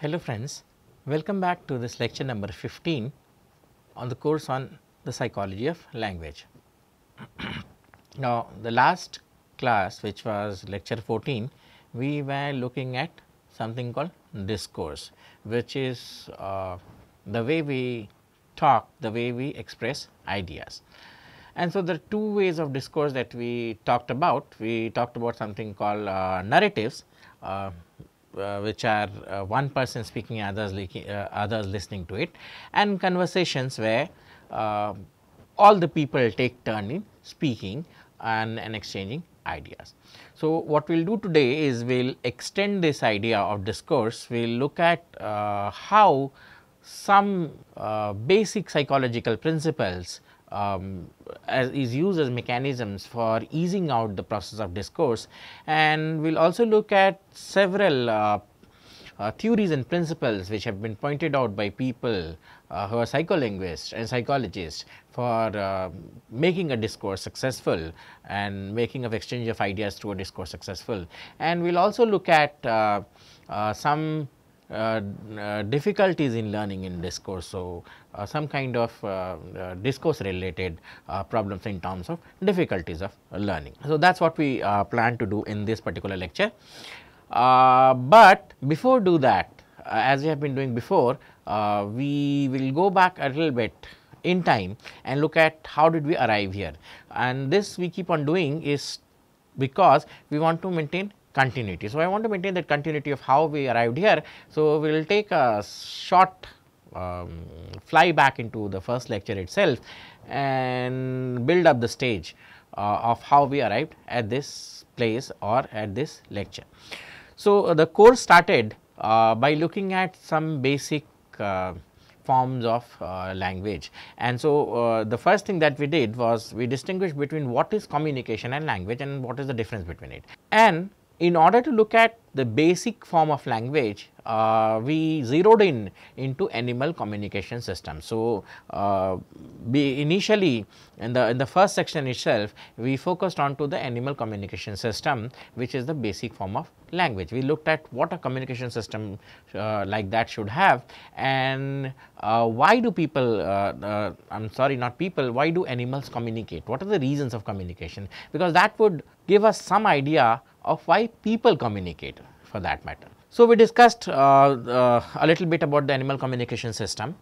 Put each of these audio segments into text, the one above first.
Hello friends, welcome back to this lecture number 15 on the course on the psychology of language. now the last class which was lecture 14, we were looking at something called discourse which is uh, the way we talk, the way we express ideas. And so, the two ways of discourse that we talked about, we talked about something called uh, narratives uh, which are uh, one person speaking others uh, others listening to it and conversations where uh, all the people take turn in speaking and, and exchanging ideas. So, what we will do today is we will extend this idea of discourse, we will look at uh, how some uh, basic psychological principles um, as is used as mechanisms for easing out the process of discourse and we will also look at several uh, uh, theories and principles which have been pointed out by people uh, who are psycholinguists and psychologists for uh, making a discourse successful and making of exchange of ideas through a discourse successful. And we will also look at uh, uh, some Uh, uh, difficulties in learning in discourse. So, uh, some kind of uh, discourse related problems in terms of difficulties of learning. So, that is what we plan to do in this particular lecture. but before do that as we have been doing before, we will go back a little bit in time and look at how did we arrive here and this we keep on doing is because we want to maintain continuity. So, I want to maintain that continuity of how we arrived here. So, we will take a short um, fly back into the first lecture itself and build up the stage uh, of how we arrived at this place or at this lecture. So, uh, the course started uh, by looking at some basic uh, forms of uh, language. And so, uh, the first thing that we did was we distinguished between what is communication and language and what is the difference between it. And in order to look at the basic form of language, uh, we zeroed in into animal communication system. So, uh, we initially in the in the first section itself, we focused on to the animal communication system, which is the basic form of language. We looked at what a communication system uh, like that should have and uh, why do people, uh, uh, I am sorry not people, why do animals communicate? What are the reasons of communication? Because that would give us some idea of why people communicate for that matter. So, we discussed uh, uh, a little bit about the animal communication system.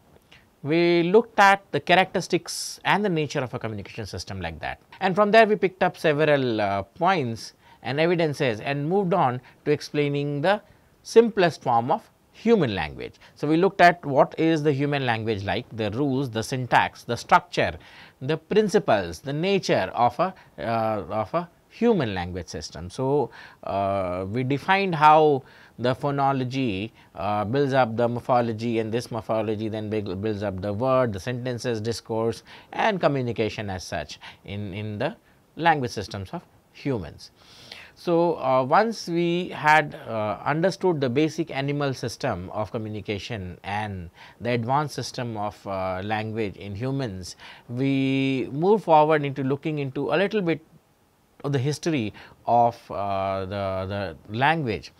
We looked at the characteristics and the nature of a communication system like that. And from there we picked up several uh, points and evidences and moved on to explaining the simplest form of human language. So, we looked at what is the human language like, the rules, the syntax, the structure, the principles, the nature of a, uh, of a human language system. So, uh, we defined how the phonology uh, builds up the morphology and this morphology then builds up the word, the sentences, discourse and communication as such in, in the language systems of humans. So, uh, once we had uh, understood the basic animal system of communication and the advanced system of uh, language in humans, we move forward into looking into a little bit of the history of uh, the, the language.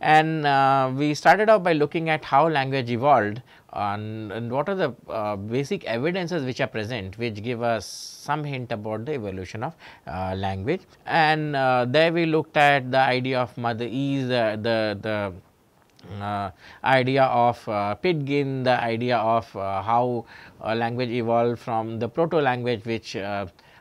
And uh, we started off by looking at how language evolved and, and what are the uh, basic evidences which are present which give us some hint about the evolution of uh, language. And uh, there we looked at the idea of mother is the, the, uh, idea of uh, Pitkin, the idea of uh, how language evolved from the proto language which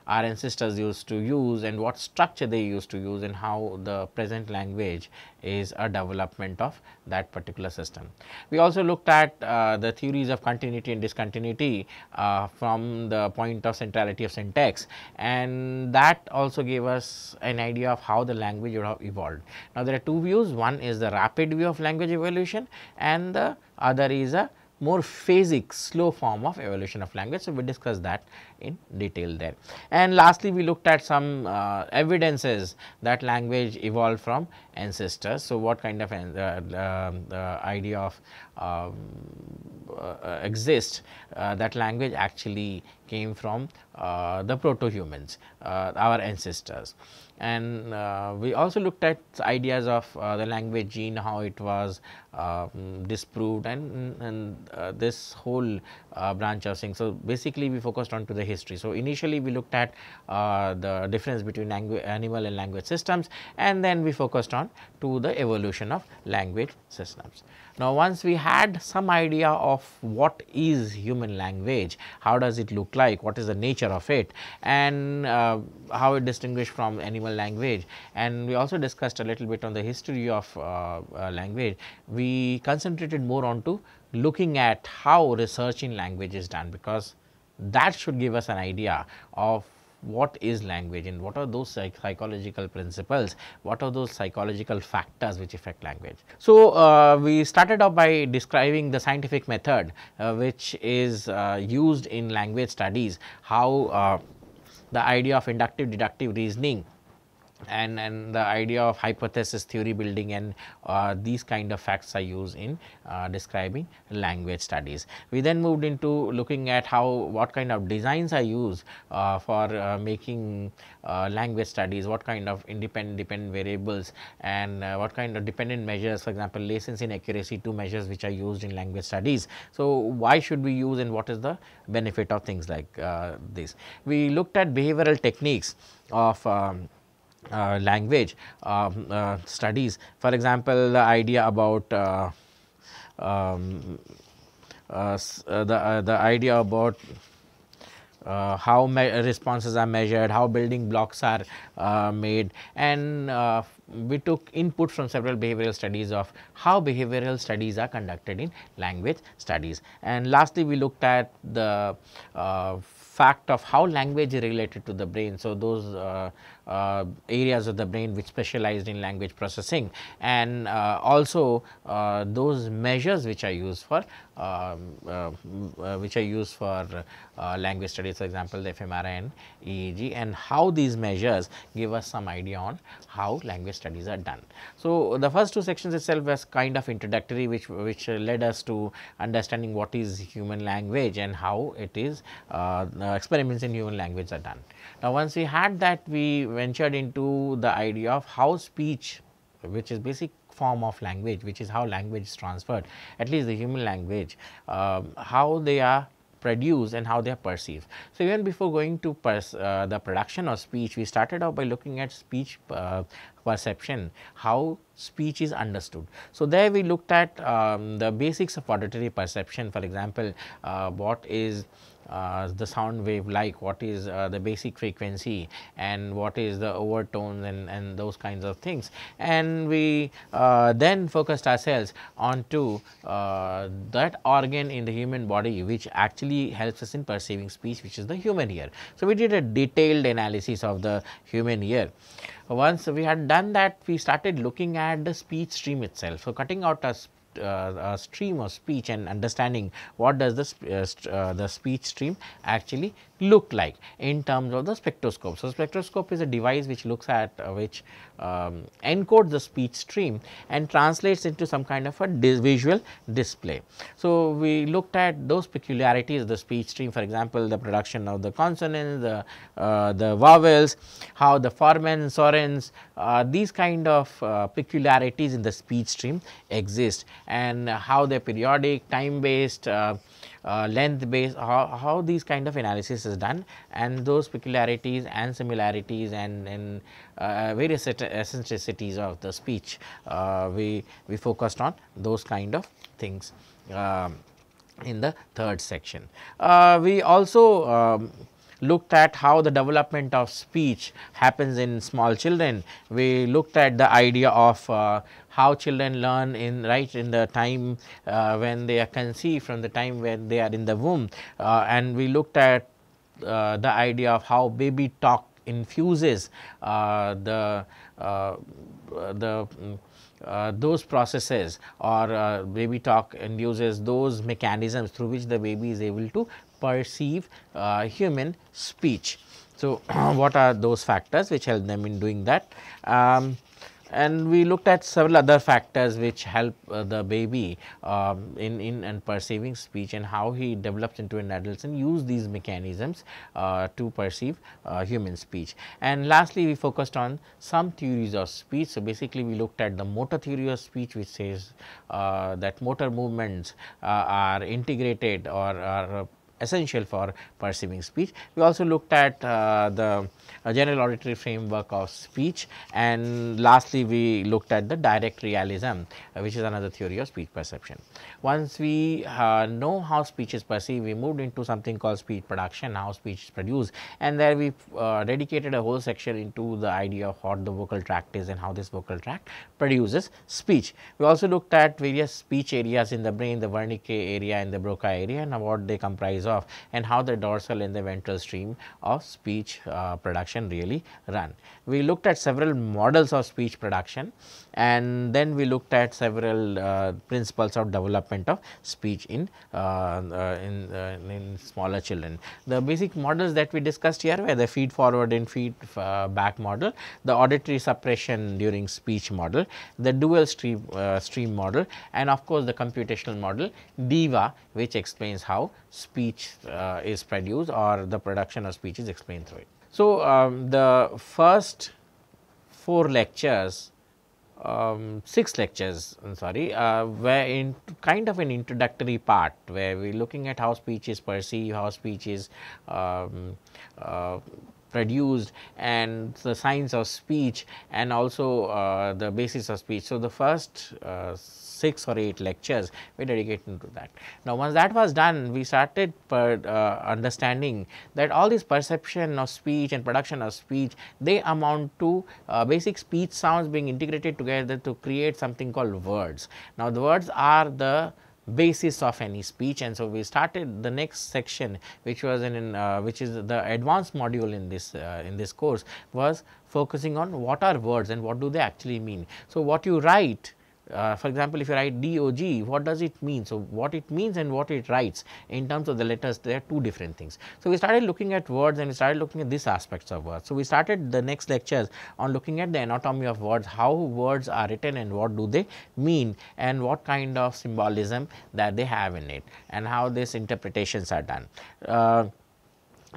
our ancestors used to use and what structure they used to use and how the present language is a development of that particular system. We also looked at uh, the theories of continuity and discontinuity uh, from the point of centrality of syntax and that also gave us an idea of how the language would have evolved. Now, there are two views one is the rapid view of language evolution and the other is a more phasic slow form of evolution of language. So, we discussed that in detail there. And lastly, we looked at some uh, evidences that language evolved from ancestors. So, what kind of uh, uh, idea of um, uh, exists uh, that language actually came from uh, the proto-humans, our ancestors and uh, we also looked at ideas of uh, the language gene how it was uh, disproved and, and uh, this whole uh, branch of things. So, basically we focused on to the history. So, initially we looked at uh, the difference between animal and language systems and then we focused on to the evolution of language systems. Now, once we had some idea of what is human language, how does it look like, what is the nature of it and uh, how it distinguished from animal language and we also discussed a little bit on the history of uh, uh, language, we concentrated more on to looking at how research in language is done because that should give us an idea of what is language and what are those psych psychological principles, what are those psychological factors which affect language. So, uh, we started off by describing the scientific method uh, which is uh, used in language studies, how uh, the idea of inductive deductive reasoning and, and the idea of hypothesis theory building and uh, these kind of facts are used in uh, describing language studies. We then moved into looking at how what kind of designs are used uh, for uh, making uh, language studies, what kind of independent dependent variables and uh, what kind of dependent measures for example, latency and accuracy two measures which are used in language studies. So, why should we use and what is the benefit of things like this. We looked at behavioral techniques of um, language um, uh, studies. For example, the idea about uh, um, the, the idea about uh, how responses are measured, how building blocks are uh, made and uh, we took input from several behavioral studies of how behavioral studies are conducted in language studies. And lastly, we looked at the fact of how language is related to the brain. So, those uh, uh, areas of the brain which specialized in language processing and uh, also uh, those measures which are used for um, uh, uh, which are used for language studies for example, the fMRI and EEG and how these measures give us some idea on how language studies are done. So, the first two sections itself was kind of introductory which which led us to understanding what is human language and how it is uh, experiments in human language are done. Now, once we had that we ventured into the idea of how speech which is basic form of language which is how language is transferred at least the human language um, how they are produced and how they are perceived. So, even before going to uh, the production of speech we started off by looking at speech uh, perception how speech is understood. So, there we looked at um, the basics of auditory perception for example, uh, what is uh, the sound wave like what is uh, the basic frequency and what is the overtones and, and those kinds of things. And we uh, then focused ourselves onto uh, that organ in the human body which actually helps us in perceiving speech which is the human ear. So, we did a detailed analysis of the human ear. Once we had done that we started looking at the speech stream itself. So, cutting out a stream of speech and understanding. What does the, uh, uh, the speech stream actually look like in terms of the spectroscope. So, spectroscope is a device which looks at uh, which um, encodes the speech stream and translates into some kind of a dis visual display. So, we looked at those peculiarities of the speech stream for example, the production of the consonants, the, uh, the vowels, how the formen, sorens, uh, these kind of uh, peculiarities in the speech stream exist and how they are periodic, time based, uh, length based how, how these kind of analysis is done and those peculiarities and similarities and, and uh, various eccentricities of the speech uh, we, we focused on those kind of things um, in the third section. Uh, we also um, looked at how the development of speech happens in small children. We looked at the idea of uh, how children learn in right in the time uh, when they are conceived from the time when they are in the womb uh, and we looked at uh, the idea of how baby talk infuses uh, the uh, the uh, those processes or uh, baby talk induces those mechanisms through which the baby is able to perceive uh, human speech. So, what are those factors which help them in doing that? Um, and we looked at several other factors which help uh, the baby um, in, in and perceiving speech and how he develops into an adult and use these mechanisms uh, to perceive uh, human speech. And lastly, we focused on some theories of speech. So, basically we looked at the motor theory of speech which says uh, that motor movements uh, are integrated or are essential for perceiving speech. We also looked at uh, the uh, general auditory framework of speech and lastly we looked at the direct realism uh, which is another theory of speech perception. Once we uh, know how speech is perceived we moved into something called speech production how speech is produced and there we uh, dedicated a whole section into the idea of what the vocal tract is and how this vocal tract produces speech. We also looked at various speech areas in the brain the Wernicke area and the Broca area and what they comprise of and how the dorsal and the ventral stream of speech uh, production really run. We looked at several models of speech production and then we looked at several uh, principles of development of speech in, uh, uh in, uh, in, smaller children. The basic models that we discussed here were the feed forward and feed back model, the auditory suppression during speech model, the dual stream, stream model and of course, the computational model DIVA which explains how speech is produced or the production of speech is explained through it. So, um, the first four lectures um, six lectures I am sorry uh, were in kind of an introductory part where we are looking at how speech is perceived, how speech is um, uh, produced and the science of speech and also uh, the basis of speech. So, the first uh, 6 or 8 lectures we dedicated to that. Now, once that was done we started per, uh, understanding that all this perception of speech and production of speech they amount to uh, basic speech sounds being integrated together to create something called words. Now, the words are the basis of any speech and so we started the next section which was in uh, which is the advanced module in this uh, in this course was focusing on what are words and what do they actually mean. So, what you write uh, for example, if you write DOG, what does it mean? So, what it means and what it writes in terms of the letters, they are two different things. So, we started looking at words and we started looking at these aspects of words. So, we started the next lectures on looking at the anatomy of words, how words are written and what do they mean and what kind of symbolism that they have in it and how these interpretations are done. Uh,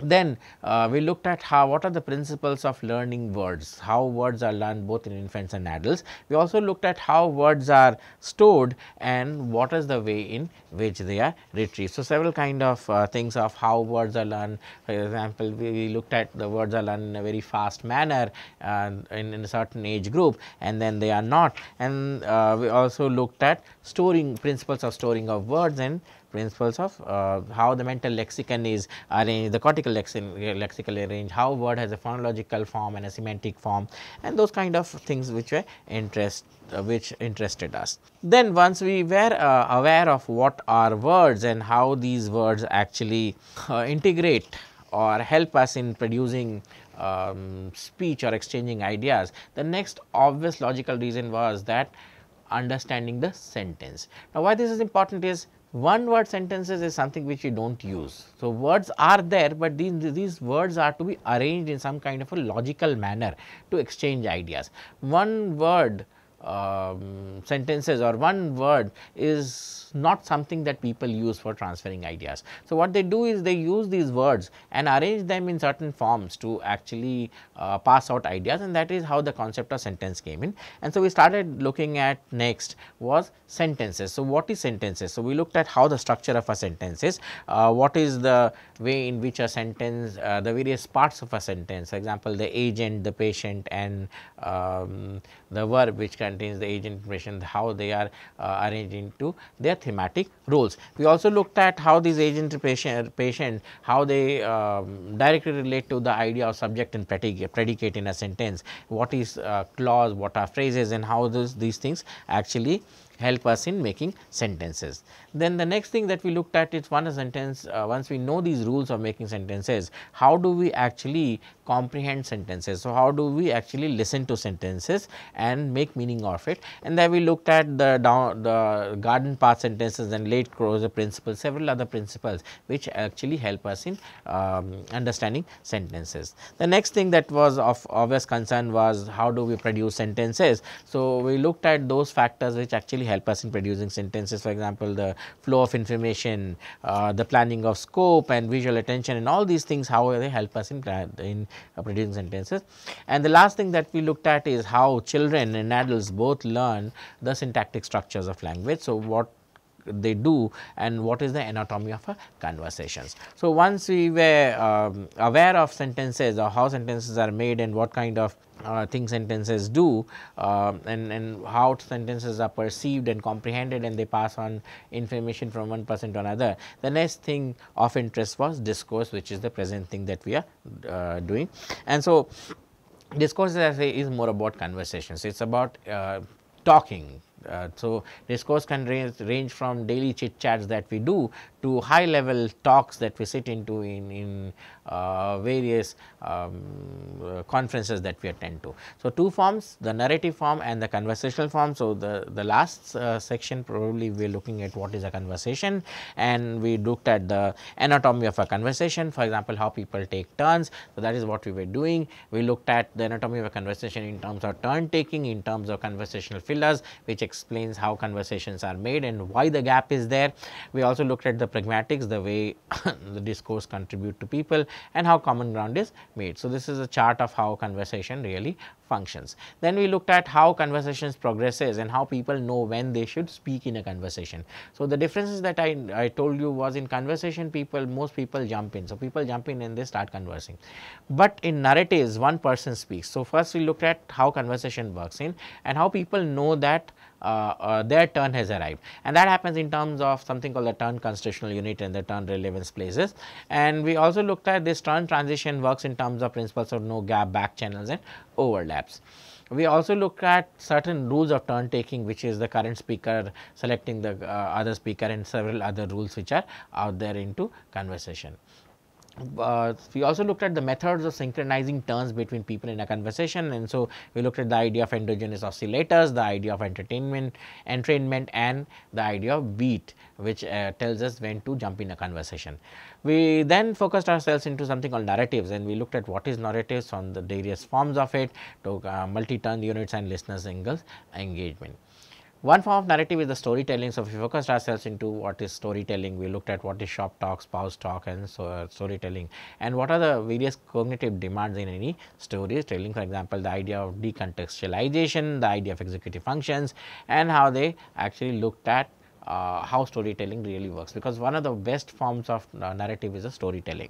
then uh, we looked at how what are the principles of learning words, how words are learned both in infants and adults. We also looked at how words are stored and what is the way in which they are retrieved. So, several kind of uh, things of how words are learned. For example, we, looked at the words are learned in a very fast manner uh, in, in, a certain age group and then they are not. And uh, we also looked at storing principles of storing of words and principles of uh, how the mental lexicon is arranged, the cortical lexicon, lexical arranged, how word has a phonological form and a semantic form and those kind of things which were interest uh, which interested us. Then once we were uh, aware of what are words and how these words actually integrate or help us in producing um, speech or exchanging ideas, the next obvious logical reason was that understanding the sentence. Now, why this is important is one word sentences is something which you do not use. So, words are there, but these, these words are to be arranged in some kind of a logical manner to exchange ideas. One word um, sentences or one word is not something that people use for transferring ideas. So, what they do is they use these words and arrange them in certain forms to actually uh, pass out ideas and that is how the concept of sentence came in. And so, we started looking at next was sentences. So, what is sentences? So, we looked at how the structure of a sentence is, uh, what is the way in which a sentence, uh, the various parts of a sentence, for example, the agent, the patient and um, the verb which contains the agent information, how they are uh, arranged into their thematic roles. We also looked at how these agent interpretation patient, how they um, directly relate to the idea of subject and predicate, predicate in a sentence, what is uh, clause, what are phrases and how those, these things actually help us in making sentences. Then the next thing that we looked at is one sentence, uh, once we know these rules of making sentences, how do we actually comprehend sentences. So, how do we actually listen to sentences and make meaning of it and then we looked at the down the garden path sentences and late closure principles several other principles which actually help us in um, understanding sentences. The next thing that was of obvious concern was how do we produce sentences. So, we looked at those factors which actually help us in producing sentences for example, the flow of information, uh, the planning of scope and visual attention and all these things how they help us in, in uh, producing sentences. And the last thing that we looked at is how children and adults both learn the syntactic structures of language. So, what they do and what is the anatomy of a conversations. So, once we were um, aware of sentences or how sentences are made and what kind of uh, things sentences do uh, and, and how sentences are perceived and comprehended and they pass on information from one person to another. The next thing of interest was discourse which is the present thing that we are uh, doing. And so, discourse as I say is more about conversations, it is about uh, talking uh, so, discourse can range, range from daily chit chats that we do to high level talks that we sit into in, in various um, uh, conferences that we attend to. So, two forms the narrative form and the conversational form. So, the, the last uh, section probably we are looking at what is a conversation and we looked at the anatomy of a conversation for example, how people take turns. So, that is what we were doing. We looked at the anatomy of a conversation in terms of turn taking in terms of conversational fillers which explains how conversations are made and why the gap is there. We also looked at the pragmatics the way the discourse contribute to people and how common ground is made. So, this is a chart of how conversation really functions. Then we looked at how conversations progresses and how people know when they should speak in a conversation. So, the differences that I, I told you was in conversation people most people jump in. So, people jump in and they start conversing, but in narratives one person speaks. So, first we looked at how conversation works in and how people know that their turn has arrived and that happens in terms of something called the turn constitutional unit and the turn relevance places. And we also looked at this turn transition works in terms of principles of no gap back channels and overlaps. We also looked at certain rules of turn taking which is the current speaker selecting the uh, other speaker and several other rules which are out there into conversation. Uh, we also looked at the methods of synchronizing turns between people in a conversation and so we looked at the idea of endogenous oscillators, the idea of entertainment, entrainment and the idea of beat which uh, tells us when to jump in a conversation. We then focused ourselves into something called narratives and we looked at what is narratives on the various forms of it to uh, multi-turn units and listeners angles engagement. One form of narrative is the storytelling. So, if we focused ourselves into what is storytelling, we looked at what is shop talk, spouse talk and so uh, storytelling and what are the various cognitive demands in any storytelling. For example, the idea of decontextualization, the idea of executive functions and how they actually looked at uh, how storytelling really works because one of the best forms of uh, narrative is a storytelling.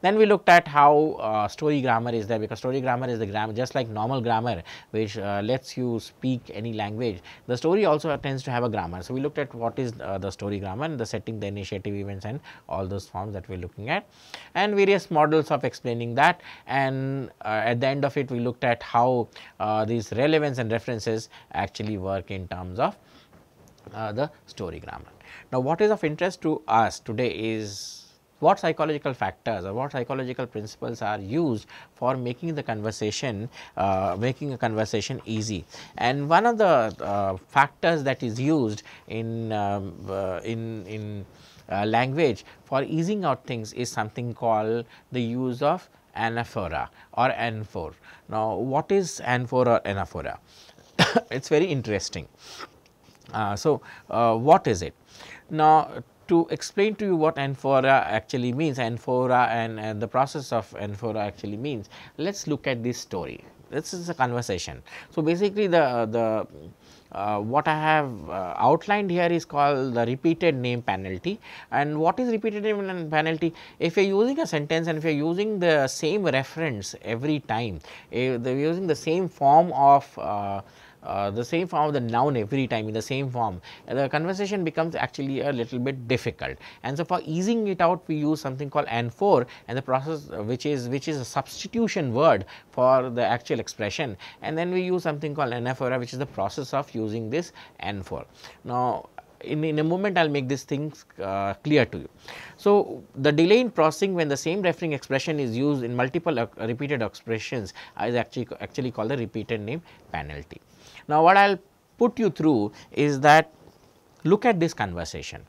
Then we looked at how uh, story grammar is there because story grammar is the grammar just like normal grammar which uh, lets you speak any language. The story also tends to have a grammar. So, we looked at what is uh, the story grammar and the setting the initiative events and all those forms that we are looking at and various models of explaining that and uh, at the end of it we looked at how these relevance and references actually work in terms of the story grammar. Now, what is of interest to us today is what psychological factors or what psychological principles are used for making the conversation uh, making a conversation easy and one of the uh, factors that is used in um, uh, in in uh, language for easing out things is something called the use of anaphora or anaphor. Now, what is anaphora or anaphora? it is very interesting. Uh, so, uh, what is it? Now, to explain to you what anaphora actually means, anaphora and, and the process of anaphora actually means, let us look at this story. This is a conversation. So, basically the, the uh, what I have uh, outlined here is called the repeated name penalty and what is repeated name penalty? If you are using a sentence and if you are using the same reference every time, if they are using the same form of uh, uh, the same form of the noun every time in the same form, the conversation becomes actually a little bit difficult. And so, for easing it out we use something called anaphor and the process uh, which is which is a substitution word for the actual expression and then we use something called anaphora which is the process of using this anaphor. Now, in, in a moment I will make these things uh, clear to you. So, the delay in processing when the same referring expression is used in multiple uh, repeated expressions is actually actually called the repeated name penalty. Now, what I will put you through is that look at this conversation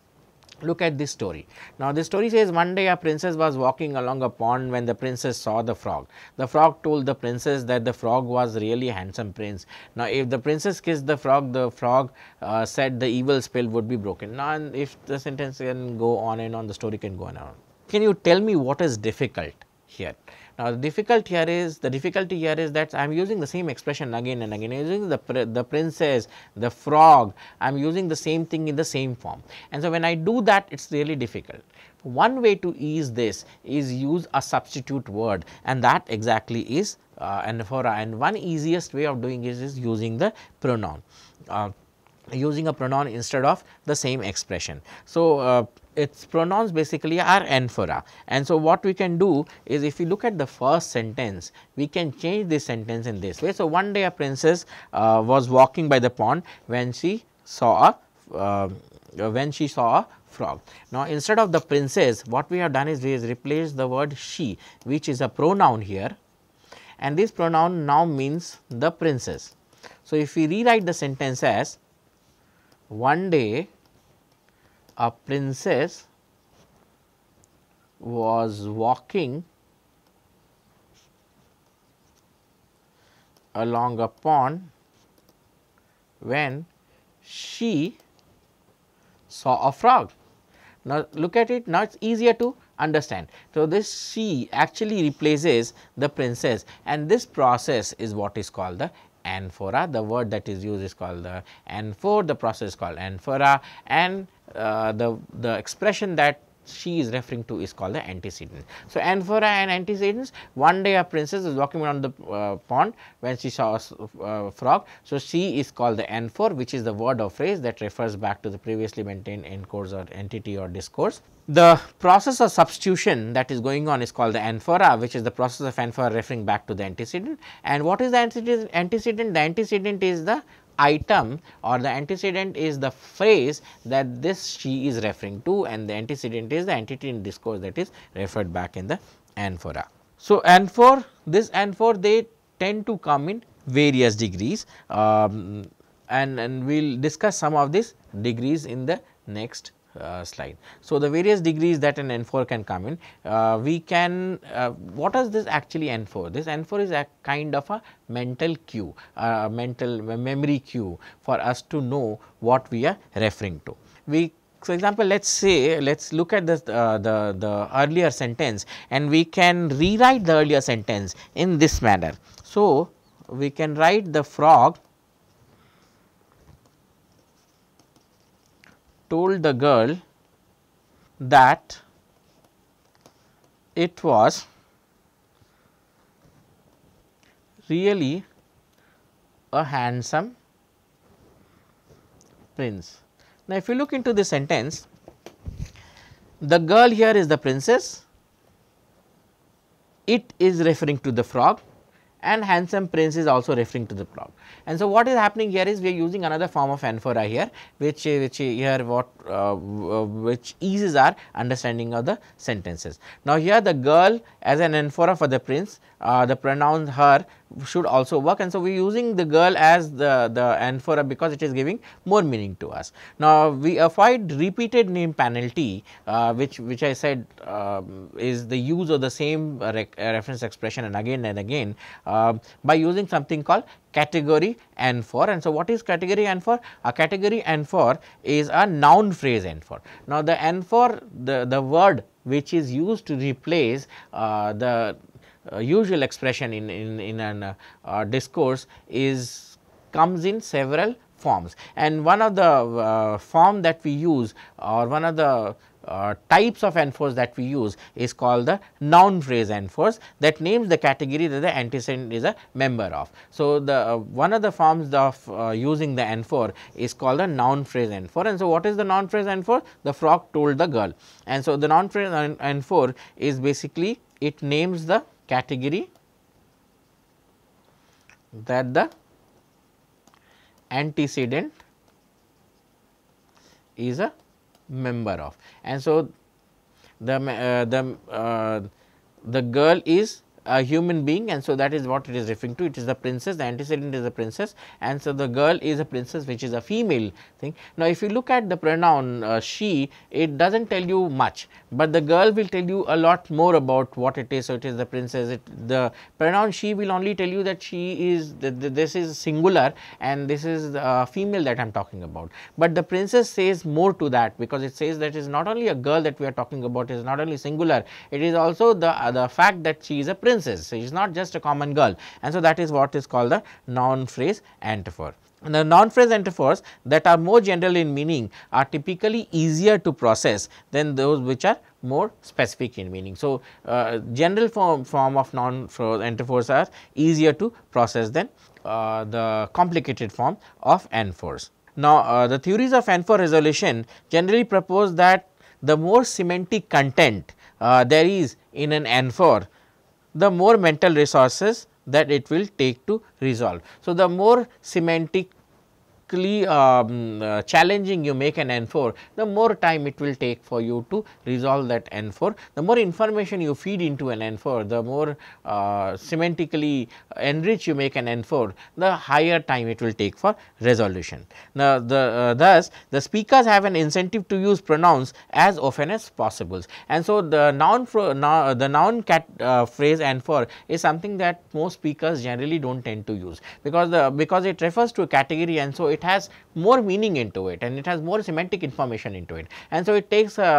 look at this story. Now, this story says one day a princess was walking along a pond when the princess saw the frog. The frog told the princess that the frog was really a handsome prince. Now, if the princess kissed the frog, the frog uh, said the evil spell would be broken. Now, if the sentence can go on and on, the story can go on and on. Can you tell me what is difficult here? Now, the difficult here is the difficulty here is that I am using the same expression again and again using the, the princess, the frog, I am using the same thing in the same form. And so, when I do that it is really difficult. One way to ease this is use a substitute word and that exactly is uh, anaphora and one easiest way of doing is, is using the pronoun. Uh, using a pronoun instead of the same expression. So, uh, its pronouns basically are anaphora and so what we can do is if you look at the first sentence we can change this sentence in this way. So, one day a princess uh, was walking by the pond when she saw a uh, when she saw a frog. Now, instead of the princess what we have done is we have replaced the word she which is a pronoun here and this pronoun now means the princess. So, if we rewrite the sentence as one day a princess was walking along a pond when she saw a frog. Now, look at it now it is easier to understand. So, this she actually replaces the princess and this process is what is called the anaphora. The word that is used is called the anaphor, the process is called anaphora and uh, the, the expression that she is referring to is called the antecedent. So, anaphora and antecedents one day a princess is walking around the uh, pond when she saw a uh, frog. So, she is called the anaphor which is the word or phrase that refers back to the previously maintained encores or entity or discourse. The process of substitution that is going on is called the anaphora which is the process of anaphora referring back to the antecedent and what is the antecedent? The antecedent is the item or the antecedent is the phrase that this she is referring to and the antecedent is the entity in discourse that is referred back in the anaphora. So, anaphor this anaphor they tend to come in various degrees um, and, and we will discuss some of these degrees in the next uh, slide. So, the various degrees that an anaphor can come in, uh, we can, uh, what is this actually anaphor? This anaphor is a kind of a mental cue, a mental memory cue for us to know what we are referring to. We for example, let us say let us look at this, uh, the, the earlier sentence and we can rewrite the earlier sentence in this manner. So, we can write the frog told the girl that it was really a handsome prince. Now, if you look into the sentence, the girl here is the princess, it is referring to the frog and handsome prince is also referring to the frog. And so, what is happening here is we are using another form of anaphora here which uh, which uh, here what uh, uh, which eases our understanding of the sentences. Now, here the girl as an anaphora for the prince uh, the pronoun her should also work. And so we are using the girl as the, the anaphora because it is giving more meaning to us. Now, we avoid repeated name penalty uh, which, which I said uh, is the use of the same reference expression and again and again uh, by using something called category anaphor and so what is category anaphor A category anaphor is a noun phrase anaphor Now, the anaphor the, the word which is used to replace uh, the usual expression in, in, in an uh, uh, discourse is comes in several forms and one of the uh, form that we use or one of the uh, types of anaphors that we use is called the noun phrase anaphors that names the category that the antecedent is a member of. So, the uh, one of the forms of uh, using the anaphor is called the noun phrase anaphor and so what is the noun phrase anaphor? The frog told the girl and so the noun phrase anaphor is basically it names the category that the antecedent is a member of. And so the uh, the uh, the girl is a human being and so that is what it is referring to it is the princess the antecedent is the princess and so the girl is a princess which is a female thing. Now, if you look at the pronoun uh, she it does not tell you much, but the girl will tell you a lot more about what it is. So, it is the princess it, the pronoun she will only tell you that she is the, the, this is singular and this is the female that I am talking about, but the princess says more to that because it says that it is not only a girl that we are talking about it is not only singular it is also the uh, the fact that she is a princess So, she is not just a common girl and so that is what is called the noun phrase anaphor. And the noun phrase anaphors that are more general in meaning are typically easier to process than those which are more specific in meaning. So, uh, general form, form of noun phrase anaphors are easier to process than uh, the complicated form of anaphors. Now, uh, the theories of anaphor resolution generally propose that the more semantic content uh, there is in an anaphor the more mental resources that it will take to resolve. So, the more semantic um, uh, challenging you make an anaphor, the more time it will take for you to resolve that anaphor. The more information you feed into an anaphor, the more uh, semantically enrich you make an anaphor, the higher time it will take for resolution. Now, the, uh, thus the speakers have an incentive to use pronouns as often as possible. And so, the noun the noun cat uh, phrase anaphor is something that most speakers generally do not tend to use because the because it refers to a category and so it has more meaning into it and it has more semantic information into it. And so, it takes a,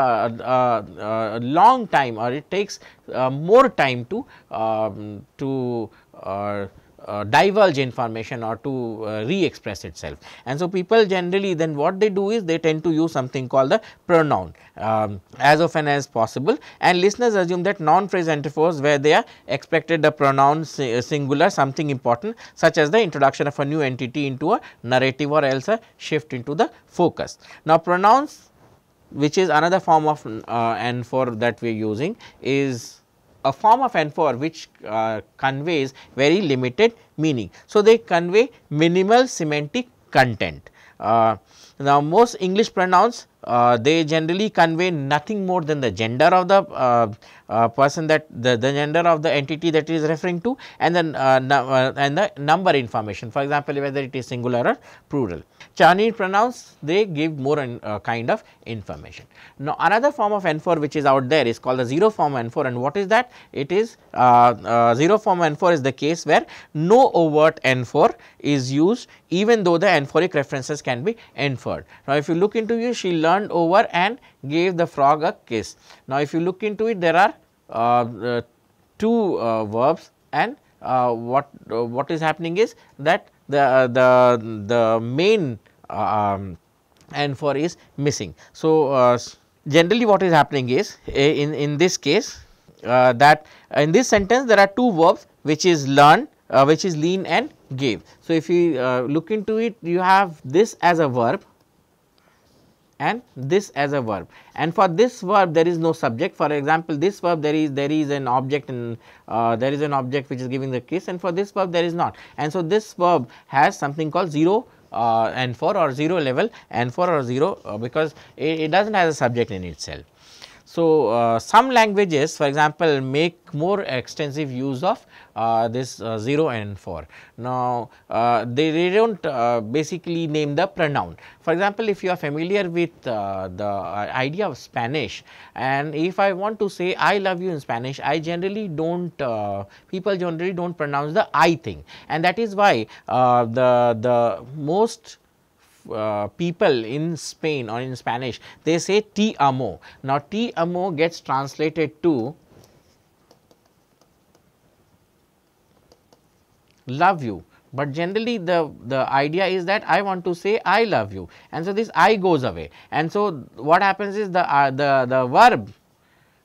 a, a long time or it takes uh, more time to um, to uh, uh, divulge information or to uh, re-express itself. And so, people generally then what they do is they tend to use something called the pronoun um, as often as possible and listeners assume that noun-phrase anaphors where they are expected the pronoun singular something important such as the introduction of a new entity into a narrative or else a shift into the focus. Now, pronouns which is another form of uh, for that we are using is a form of anaphor which uh, conveys very limited meaning. So, they convey minimal semantic content. Uh, now, most English pronouns uh, they generally convey nothing more than the gender of the uh, uh, person that the, the gender of the entity that is referring to and then uh, uh, and the number information for example, whether it is singular or plural. Chinese pronouns they give more kind of information. Now, another form of anaphor which is out there is called the zero form anaphor and what is that? It is zero form anaphor is the case where no overt anaphor is used even though the anaphoric references can be inferred. Now, if you look into it she learned over and gave the frog a kiss. Now, if you look into it there are uh, uh, two uh, verbs and what what is happening is that the the the main um, anaphor is missing. So, generally what is happening is in in this case that in this sentence there are two verbs which is learn uh, which is lean and gave. So, if you uh, look into it you have this as a verb and this as a verb. And for this verb there is no subject. For example this verb there is there is an object and uh, there is an object which is giving the kiss and for this verb there is not. And so this verb has something called 0 uh, anaphor or 0 level anaphor or 0 uh, because it, it does not have a subject in itself. So, uh, some languages for example make more extensive use of uh, this uh, 0 anaphor. Now, uh, they, they do not uh, basically name the pronoun. For example, if you are familiar with uh, the idea of Spanish and if I want to say I love you in Spanish, I generally do not, people generally do not pronounce the I thing and that is why the, the most uh, people in Spain or in Spanish, they say ti amo. Now, ti amo gets translated to love you, but generally the, the idea is that I want to say I love you. And so this I goes away. And so what happens is the, uh, the, the verb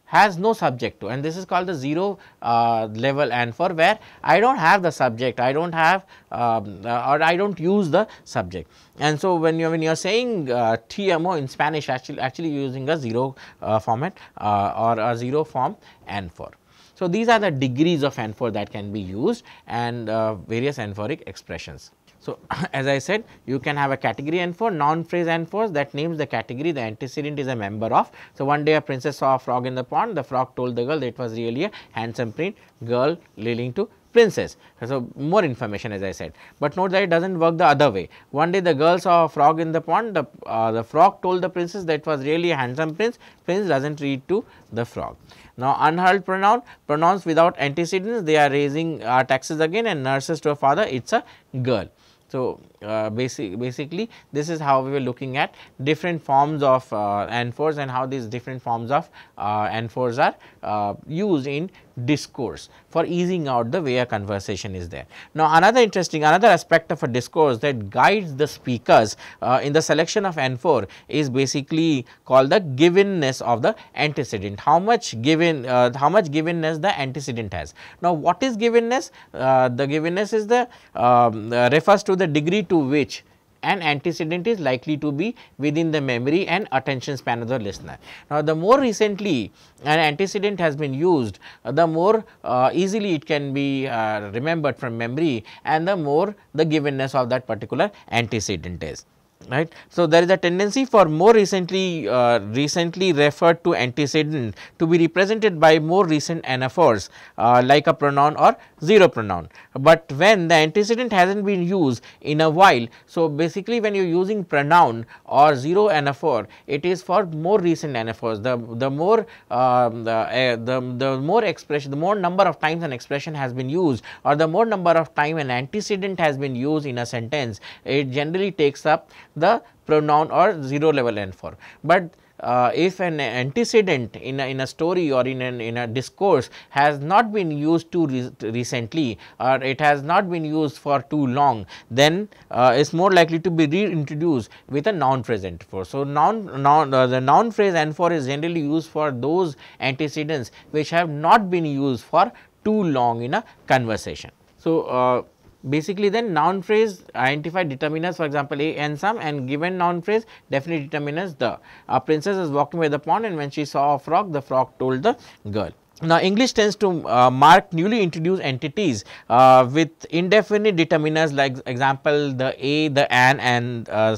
has no subject to and this is called the 0 uh, level for where I do not have the subject, I do not have um, uh, or I do not use the subject. And so, when you when you are saying uh, ti amo in Spanish actually actually using a 0 uh, format uh, or a 0 form anaphor. So, these are the degrees of anaphor that can be used and various anaphoric expressions. So, as I said you can have a category anaphor, noun-phrase anaphors that names the category the antecedent is a member of. So, one day a princess saw a frog in the pond the frog told the girl that it was really a handsome print girl leading to princess. So, more information as I said, but note that it does not work the other way. One day the girl saw a frog in the pond, the, uh, the frog told the princess that it was really a handsome prince, prince does not read to the frog. Now, unheralded pronoun, pronouns without antecedents, they are raising uh, taxes again and nurses to a father, it is a girl. So, uh, basic, basically this is how we were looking at different forms of uh, anaphors and how these different forms of uh, anaphors are uh, used in discourse for easing out the way a conversation is there. Now, another interesting another aspect of a discourse that guides the speakers uh, in the selection of anaphor is basically called the givenness of the antecedent. How much given uh, how much givenness the antecedent has. Now, what is givenness? Uh, the givenness is the um, uh, refers to the degree to which an antecedent is likely to be within the memory and attention span of the listener. Now, the more recently an antecedent has been used, uh, the more uh, easily it can be uh, remembered from memory and the more the givenness of that particular antecedent is right. So, there is a tendency for more recently uh, recently referred to antecedent to be represented by more recent anaphors uh, like a pronoun or 0 pronoun, but when the antecedent has not been used in a while. So, basically when you are using pronoun or 0 anaphor it is for more recent anaphors the, the more uh, the, uh, the, the more expression the more number of times an expression has been used or the more number of time an antecedent has been used in a sentence it generally takes up the pronoun or 0 level anaphor. But uh, if an antecedent in a, in a story or in, an, in a discourse has not been used too re recently or it has not been used for too long, then uh, is more likely to be reintroduced with a noun phrase anaphor. So, noun, noun uh, the noun phrase anaphor is generally used for those antecedents which have not been used for too long in a conversation. So, uh, Basically then noun phrase identify determiners for example, a and some and given noun phrase definite determiners the. A princess is walking by the pond and when she saw a frog the frog told the girl. Now, English tends to uh, mark newly introduced entities uh, with indefinite determiners like example the a, the an and uh,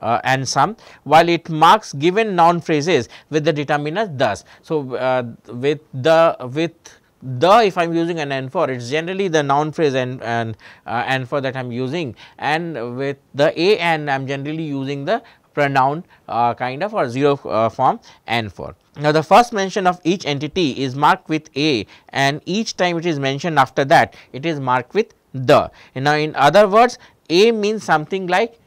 uh, and some while it marks given noun phrases with the determiners thus. So, uh, with the with the if I am using an anaphor it is generally the noun phrase and, and uh, anaphor that I am using and with the a and I am generally using the pronoun uh, kind of or 0 uh, form anaphor. Now, the first mention of each entity is marked with a and each time it is mentioned after that it is marked with the. And now, in other words a means something like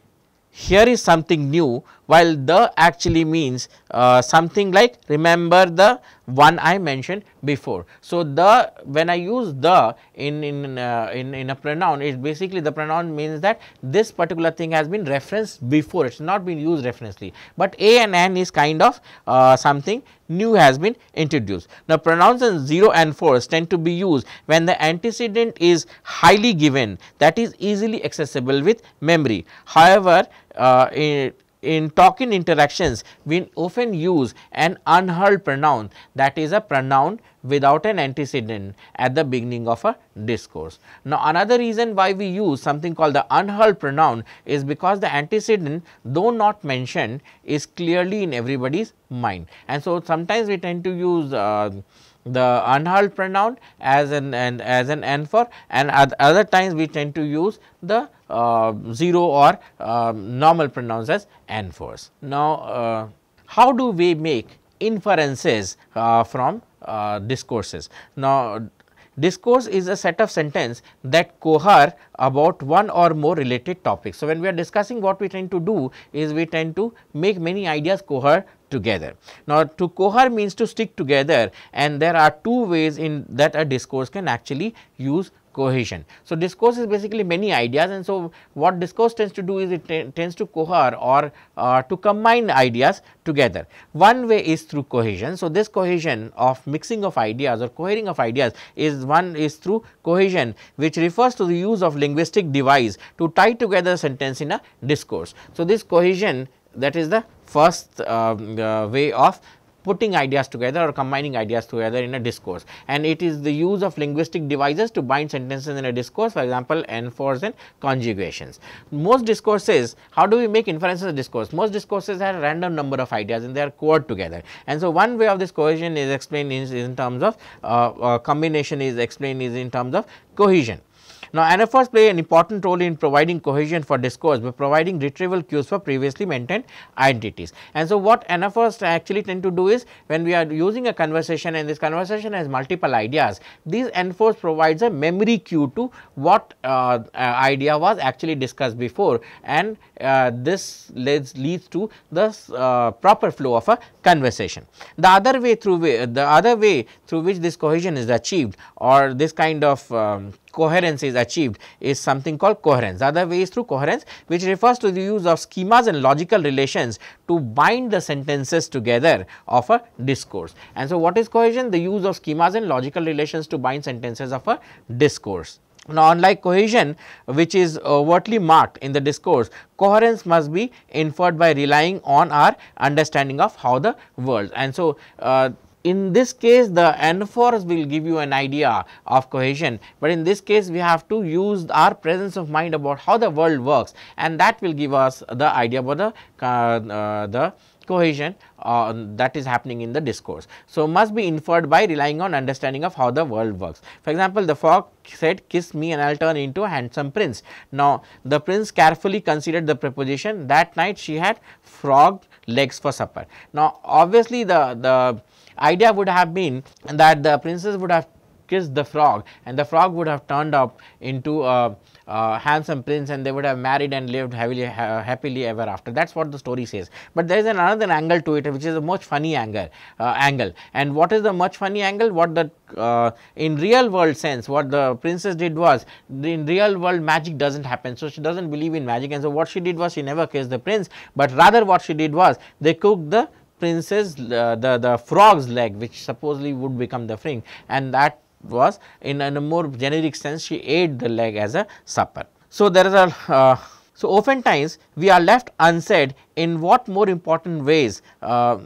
here is something new while the actually means uh, something like remember the one I mentioned before. So, the when I use the in in, uh, in in a pronoun it basically the pronoun means that this particular thing has been referenced before it is not been used referentially, but a and an is kind of uh, something new has been introduced. Now, pronouns in 0 and 4 tend to be used when the antecedent is highly given that is easily accessible with memory. However, uh, in talking interactions we often use an unheralded pronoun that is a pronoun without an antecedent at the beginning of a discourse. Now, another reason why we use something called the unheralded pronoun is because the antecedent though not mentioned is clearly in everybody's mind and so sometimes we tend to use uh, the unheralded pronoun as an, an as an anaphor and at other times we tend to use the uh, 0 or uh, normal pronouns as anaphors. Now, uh, how do we make inferences uh, from uh, discourses? Now, discourse is a set of sentence that cohere about one or more related topics. So, when we are discussing what we tend to do is we tend to make many ideas cohere together. Now, to cohere means to stick together and there are two ways in that a discourse can actually use cohesion. So, discourse is basically many ideas and so what discourse tends to do is it tends to cohere or uh, to combine ideas together. One way is through cohesion. So, this cohesion of mixing of ideas or cohering of ideas is one is through cohesion which refers to the use of linguistic device to tie together sentence in a discourse. So, this cohesion that is the first uh, way of putting ideas together or combining ideas together in a discourse and it is the use of linguistic devices to bind sentences in a discourse for example anaphors and conjugations. Most discourses how do we make inferences discourse most discourses have a random number of ideas and they are cored together and so one way of this cohesion is explained in, in terms of uh, uh, combination is explained is in terms of cohesion. Now, anaphors play an important role in providing cohesion for discourse by providing retrieval cues for previously maintained identities. And so, what anaphors actually tend to do is when we are using a conversation and this conversation has multiple ideas, these anaphors provides a memory cue to what uh, uh, idea was actually discussed before and uh, this leads, leads to the uh, proper flow of a conversation. The other way through way, the other way through which this cohesion is achieved or this kind of um, coherence is achieved is something called coherence. The other way is through coherence which refers to the use of schemas and logical relations to bind the sentences together of a discourse. And so, what is cohesion? The use of schemas and logical relations to bind sentences of a discourse. Now, unlike cohesion which is overtly marked in the discourse, coherence must be inferred by relying on our understanding of how the world. And so uh, in this case the anaphors will give you an idea of cohesion, but in this case we have to use our presence of mind about how the world works. And that will give us the idea about the, uh, uh, the cohesion uh, that is happening in the discourse. So, must be inferred by relying on understanding of how the world works. For example, the frog said kiss me and I will turn into a handsome prince. Now, the prince carefully considered the proposition that night she had frog legs for supper. Now, obviously, the, the idea would have been that the princess would have kissed the frog and the frog would have turned up into a, a handsome prince and they would have married and lived happily, ha happily ever after. That is what the story says. But there is another angle to it which is a much funny angle, uh, angle. And what is the much funny angle? What the uh, in real world sense what the princess did was in real world magic does not happen. So, she does not believe in magic and so what she did was she never kissed the prince, but rather what she did was they cooked the princess uh, the, the frog's leg which supposedly would become the fring and that was in, in a more generic sense she ate the leg as a supper. So, there is a uh, so oftentimes we are left unsaid in what more important ways uh,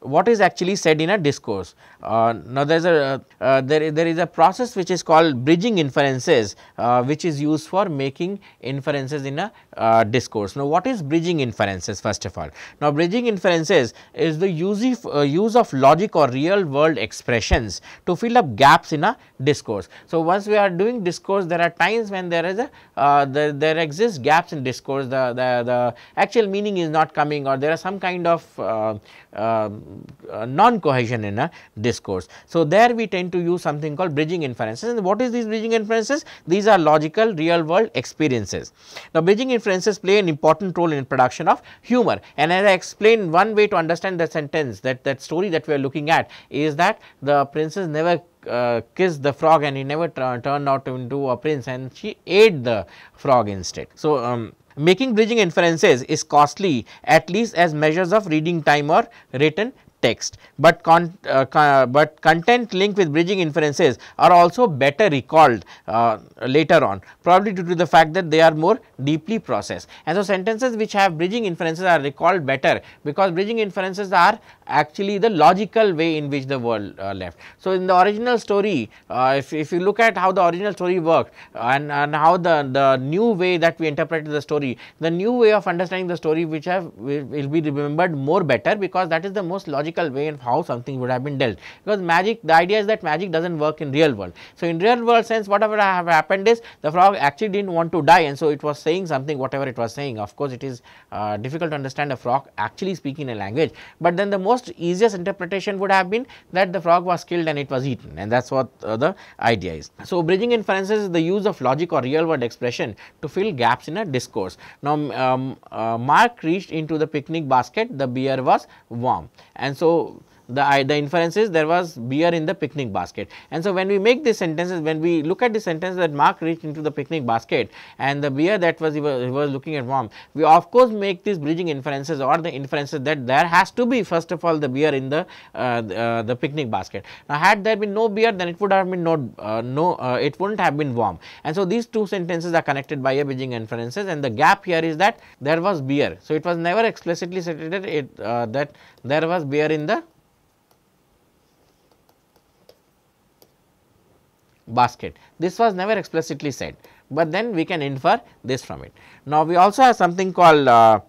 what is actually said in a discourse. Uh, now, there is a uh, there, there is a process which is called bridging inferences uh, which is used for making inferences in a uh, discourse. Now, what is bridging inferences first of all? Now, bridging inferences is the use of, uh, use of logic or real world expressions to fill up gaps in a discourse. So, once we are doing discourse there are times when there is a uh, there, there exists gaps in discourse the, the, the actual meaning is not coming or there are some kind of non cohesion in a discourse. So, there we tend to use something called bridging inferences and what is these bridging inferences? These are logical real world experiences. Now, bridging inferences play an important role in production of humor and as I explained one way to understand the sentence that that story that we are looking at is that the princess never uh, kissed the frog and he never turned out into a prince and she ate the frog instead. So, um, making bridging inferences is costly at least as measures of reading time or written text, but, con, uh, but content linked with bridging inferences are also better recalled uh, later on probably due to the fact that they are more deeply processed. And so, sentences which have bridging inferences are recalled better because bridging inferences are actually the logical way in which the world uh, left. So, in the original story uh, if, if you look at how the original story worked and, and how the, the new way that we interpreted the story, the new way of understanding the story which have will, will be remembered more better because that is the most logical logical way in how something would have been dealt. Because magic the idea is that magic does not work in real world. So, in real world sense whatever have happened is the frog actually did not want to die. And so it was saying something whatever it was saying. Of course, it is uh, difficult to understand a frog actually speaking a language, but then the most easiest interpretation would have been that the frog was killed and it was eaten. And that is what uh, the idea is. So, bridging inferences is the use of logic or real world expression to fill gaps in a discourse. Now, um, uh, Mark reached into the picnic basket. The beer was warm. And so the, the inference is there was beer in the picnic basket. And so, when we make these sentences, when we look at the sentence that Mark reached into the picnic basket and the beer that was he was, he was looking at warm, we of course make these bridging inferences or the inferences that there has to be first of all the beer in the, uh, the, uh, the, picnic basket. Now, had there been no beer then it would have been no, uh, no uh, it would not have been warm. And so, these two sentences are connected by a bridging inferences and the gap here is that there was beer. So, it was never explicitly stated it, uh, that there was beer in the basket. This was never explicitly said, but then we can infer this from it. Now, we also have something called uh,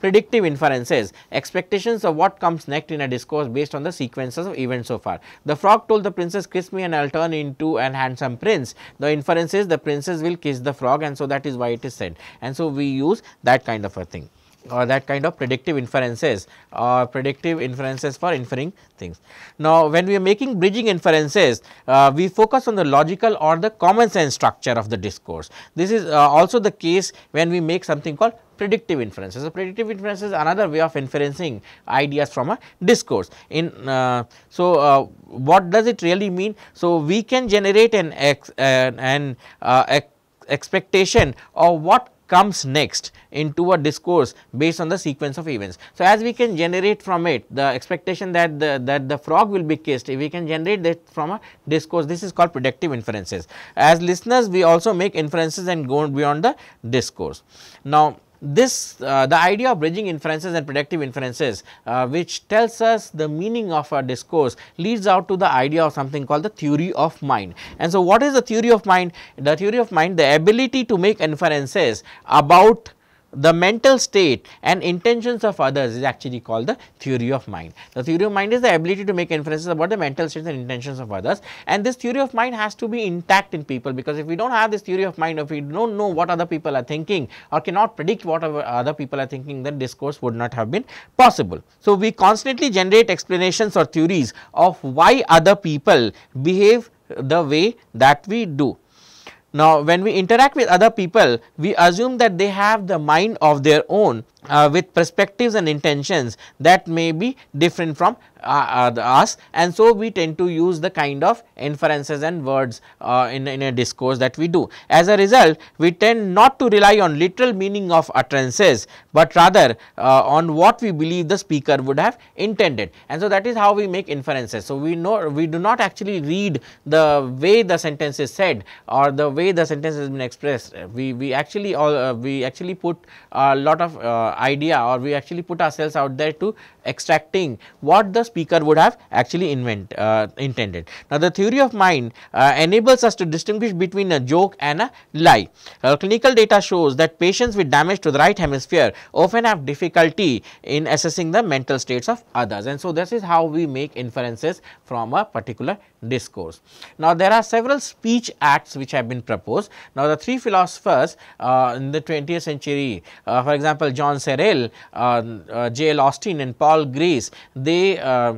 predictive inferences, expectations of what comes next in a discourse based on the sequences of events so far. The frog told the princess kiss me and I will turn into an handsome prince. The inference is the princess will kiss the frog and so that is why it is said and so we use that kind of a thing or that kind of predictive inferences or predictive inferences for inferring things. Now, when we are making bridging inferences, uh, we focus on the logical or the common sense structure of the discourse. This is uh, also the case when we make something called predictive inferences. So, predictive inference is another way of inferencing ideas from a discourse. In uh, so, uh, what does it really mean? So, we can generate an ex, uh, an uh, expectation of what comes next into a discourse based on the sequence of events. So, as we can generate from it the expectation that the that the frog will be kissed if we can generate that from a discourse this is called predictive inferences. As listeners we also make inferences and go beyond the discourse. Now, this uh, the idea of bridging inferences and predictive inferences uh, which tells us the meaning of a discourse leads out to the idea of something called the theory of mind. And so, what is the theory of mind? The theory of mind the ability to make inferences about the mental state and intentions of others is actually called the theory of mind. The theory of mind is the ability to make inferences about the mental states and intentions of others and this theory of mind has to be intact in people because if we do not have this theory of mind if we do not know what other people are thinking or cannot predict what other people are thinking then discourse would not have been possible. So, we constantly generate explanations or theories of why other people behave the way that we do. Now, when we interact with other people, we assume that they have the mind of their own uh, with perspectives and intentions that may be different from uh, uh, us and so we tend to use the kind of inferences and words uh, in, in a discourse that we do. As a result, we tend not to rely on literal meaning of utterances, but rather uh, on what we believe the speaker would have intended and so that is how we make inferences. So, we know we do not actually read the way the sentence is said or the way the sentence has been expressed. We, we actually all uh, we actually put a lot of idea or we actually put ourselves out there to extracting what the speaker would have actually invent, uh, intended. Now, the theory of mind uh, enables us to distinguish between a joke and a lie. Uh, clinical data shows that patients with damage to the right hemisphere often have difficulty in assessing the mental states of others and so this is how we make inferences from a particular discourse. Now, there are several speech acts which have been proposed. Now, the three philosophers uh, in the 20th century, uh, for example, John Searle, uh, uh J. L. Austin and Paul Grice, they uh,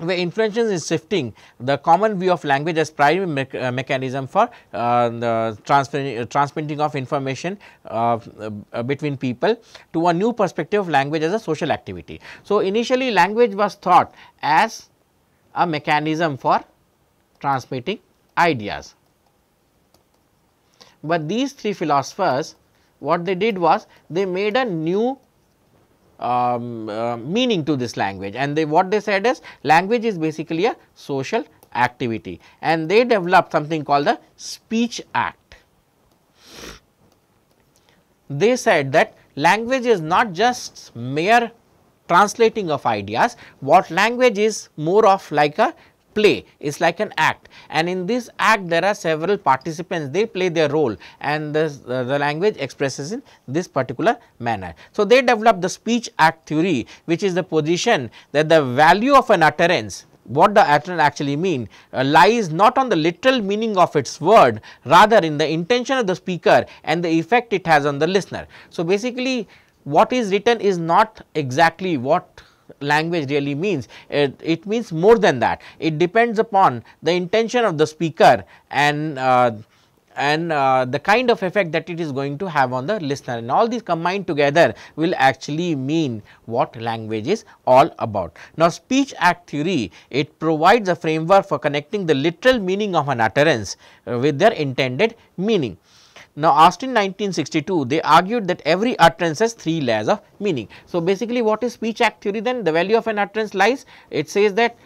were influential in shifting the common view of language as primary me uh, mechanism for uh, the transfer, uh, transmitting of information uh, between people to a new perspective of language as a social activity. So, initially language was thought as a mechanism for transmitting ideas. But these three philosophers what they did was they made a new um, uh, meaning to this language and they what they said is language is basically a social activity and they developed something called the speech act. They said that language is not just mere translating of ideas, what language is more of like a play is like an act and in this act there are several participants they play their role and this, uh, the language expresses in this particular manner. So, they develop the speech act theory which is the position that the value of an utterance what the utterance actually mean uh, lies not on the literal meaning of its word rather in the intention of the speaker and the effect it has on the listener. So, basically what is written is not exactly what language really means. It, it, means more than that. It depends upon the intention of the speaker and uh, and uh, the kind of effect that it is going to have on the listener and all these combined together will actually mean what language is all about. Now, speech act theory it provides a framework for connecting the literal meaning of an utterance uh, with their intended meaning. Now, Austin 1962 they argued that every utterance has three layers of meaning. So, basically what is speech act theory then the value of an utterance lies it says that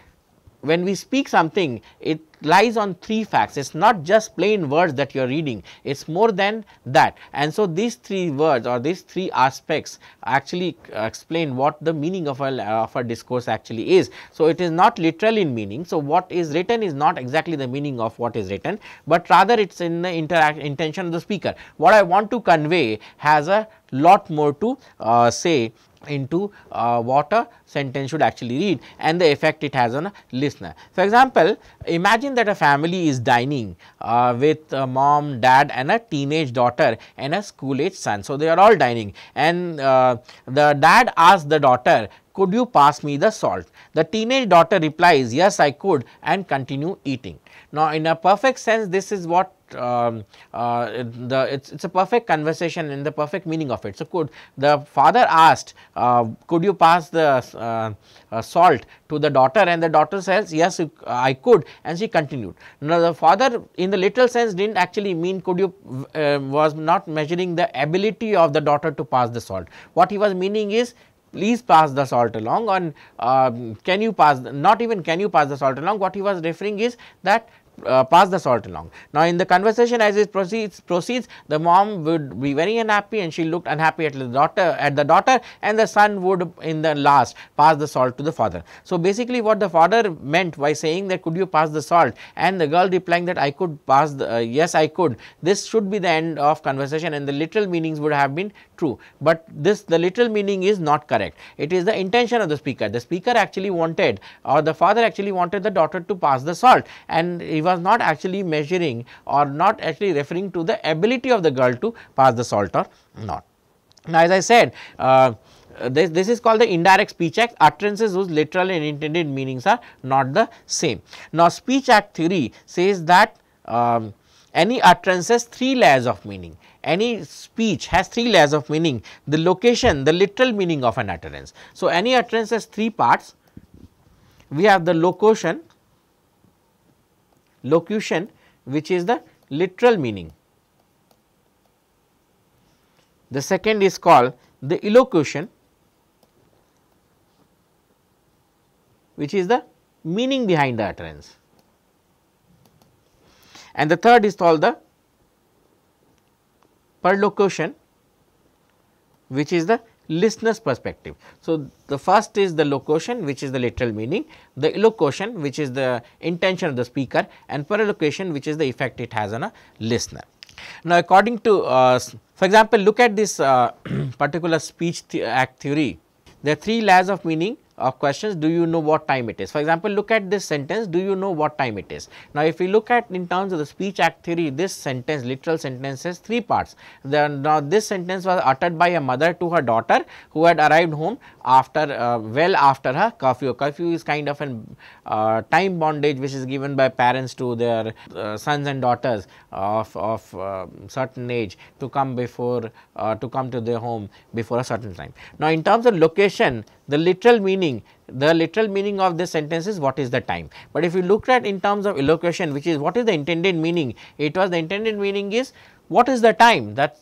when we speak something it lies on three facts. It is not just plain words that you are reading. It is more than that. And so these three words or these three aspects actually uh, explain what the meaning of a of a discourse actually is. So it is not literal in meaning. So what is written is not exactly the meaning of what is written but rather it is in the interact intention of the speaker. What i want to convey has a lot more to uh, say into uh, what a sentence should actually read and the effect it has on a listener. For example, imagine that a family is dining uh, with mom, dad and a teenage daughter and a school age son. So, they are all dining and uh, the dad asks the daughter could you pass me the salt? The teenage daughter replies yes I could and continue eating. Now, in a perfect sense this is what um, uh, the it's it's a perfect conversation in the perfect meaning of it. So, could the father asked uh, could you pass the uh, uh salt to the daughter and the daughter says yes I could and she continued. Now, the father in the literal sense did not actually mean could you uh, was not measuring the ability of the daughter to pass the salt. What he was meaning is please pass the salt along and um, can you pass not even can you pass the salt along what he was referring is that uh, pass the salt along. Now, in the conversation as it proceeds, proceeds the mom would be very unhappy and she looked unhappy at the daughter at the daughter and the son would in the last pass the salt to the father. So, basically what the father meant by saying that could you pass the salt and the girl replying that I could pass the uh, yes I could this should be the end of conversation and the literal meanings would have been true, but this the literal meaning is not correct. It is the intention of the speaker. The speaker actually wanted or the father actually wanted the daughter to pass the salt and was not actually measuring or not actually referring to the ability of the girl to pass the salt or not. Now, as I said uh, this, this is called the indirect speech act utterances whose literal and intended meanings are not the same. Now, speech act theory says that um, any utterance has three layers of meaning any speech has three layers of meaning the locution the literal meaning of an utterance. So, any utterance has three parts we have the locution locution which is the literal meaning. The second is called the illocution which is the meaning behind the utterance and the third is called the perlocution which is the listener's perspective. So, the first is the locution which is the literal meaning, the illocution which is the intention of the speaker and perlocution which is the effect it has on a listener. Now, according to uh, for example, look at this uh, particular speech act theory, there are three layers of meaning of questions do you know what time it is. For example, look at this sentence do you know what time it is. Now, if we look at in terms of the speech act theory this sentence literal sentence has three parts. The, now, this sentence was uttered by a mother to her daughter who had arrived home after uh, well after her curfew. Curfew is kind of an uh, time bondage which is given by parents to their uh, sons and daughters of, of uh, certain age to come before uh, to come to their home before a certain time. Now, in terms of locution the literal meaning the literal meaning of this sentence is what is the time. But if you look at in terms of illocution which is what is the intended meaning? It was the intended meaning is what is the time? That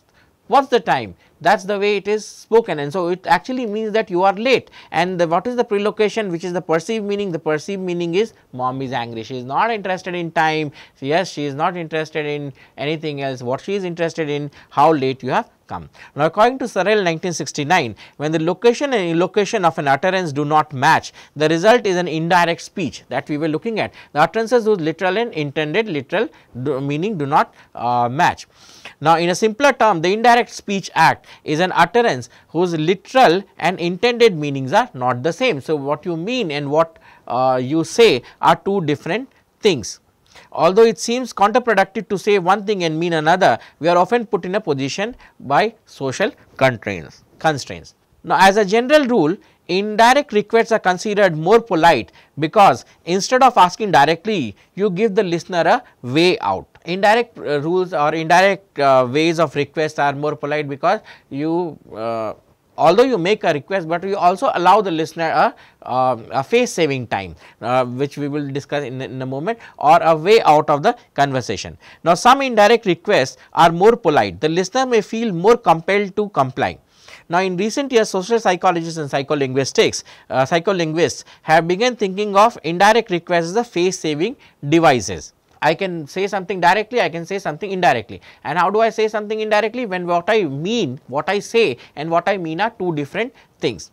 what is the time? That is the way it is spoken. And so it actually means that you are late. And the, what is the perlocution which is the perceived meaning? The perceived meaning is mom is angry. She is not interested in time. Yes she is not interested in anything else. What she is interested in how late you have Now, according to Searle 1969, when the locution and illocution of an utterance do not match, the result is an indirect speech that we were looking at. The utterances whose literal and intended literal do, meaning do not uh, match. Now, in a simpler term, the indirect speech act is an utterance whose literal and intended meanings are not the same. So, what you mean and what uh, you say are two different things. Although it seems counterproductive to say one thing and mean another, we are often put in a position by social constraints. Now, as a general rule, indirect requests are considered more polite because instead of asking directly, you give the listener a way out. indirect uh, rules or indirect uh, ways of requests are more polite because you uh, although you make a request, but you also allow the listener a, uh, a face saving time uh, which we will discuss in, in, a moment or a way out of the conversation. Now, some indirect requests are more polite, the listener may feel more compelled to comply. Now, in recent years social psychologists and psycholinguistics, uh, psycholinguists have begun thinking of indirect requests as the face saving devices. I can say something directly, I can say something indirectly. And how do I say something indirectly? When what I mean, what I say and what I mean are two different things.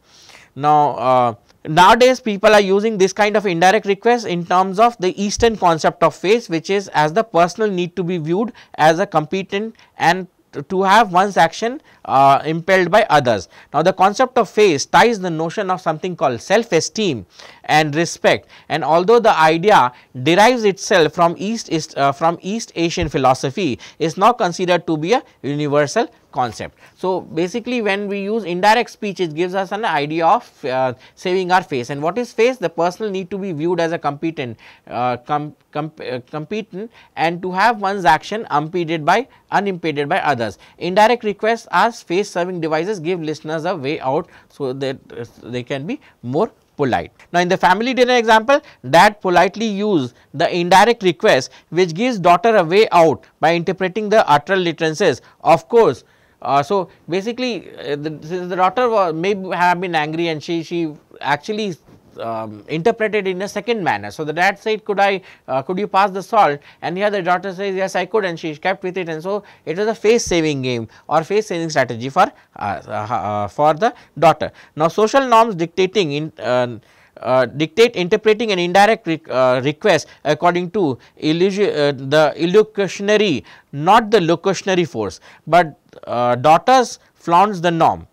Now, uh, nowadays people are using this kind of indirect request in terms of the eastern concept of face which is as the personal need to be viewed as a competent and to have one's action uh, impelled by others. Now, the concept of face ties the notion of something called self esteem and respect and although the idea derives itself from East, uh, from East Asian philosophy is now considered to be a universal concept. So, basically when we use indirect speech it gives us an idea of uh, saving our face and what is face the personal need to be viewed as a competent uh, com, com, uh, competent and to have one's action impeded by unimpeded by others. Indirect requests as face serving devices give listeners a way out so that uh, they can be more polite. Now, in the family dinner example dad politely use the indirect request which gives daughter a way out by interpreting the utteral utterances. Of course, uh, so, basically uh, the, the daughter was, may have been angry and she, she actually um, interpreted in a second manner. So, the dad said could I uh, could you pass the salt and here the daughter says yes I could and she kept with it and so it was a face saving game or face saving strategy for uh, uh, for the daughter. Now, social norms dictating in uh, dictate interpreting an indirect re, uh, request according to uh, the illocutionary not the locutionary force, but uh, daughters flaunts the norm.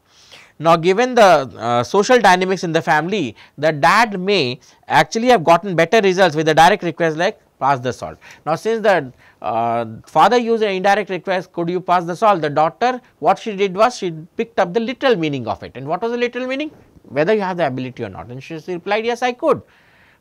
Now, given the uh, social dynamics in the family, the dad may actually have gotten better results with a direct request like pass the salt. Now, since the uh, father used an indirect request, could you pass the salt? The daughter, what she did was she picked up the literal meaning of it. And what was the literal meaning? Whether you have the ability or not. And she replied, yes, I could.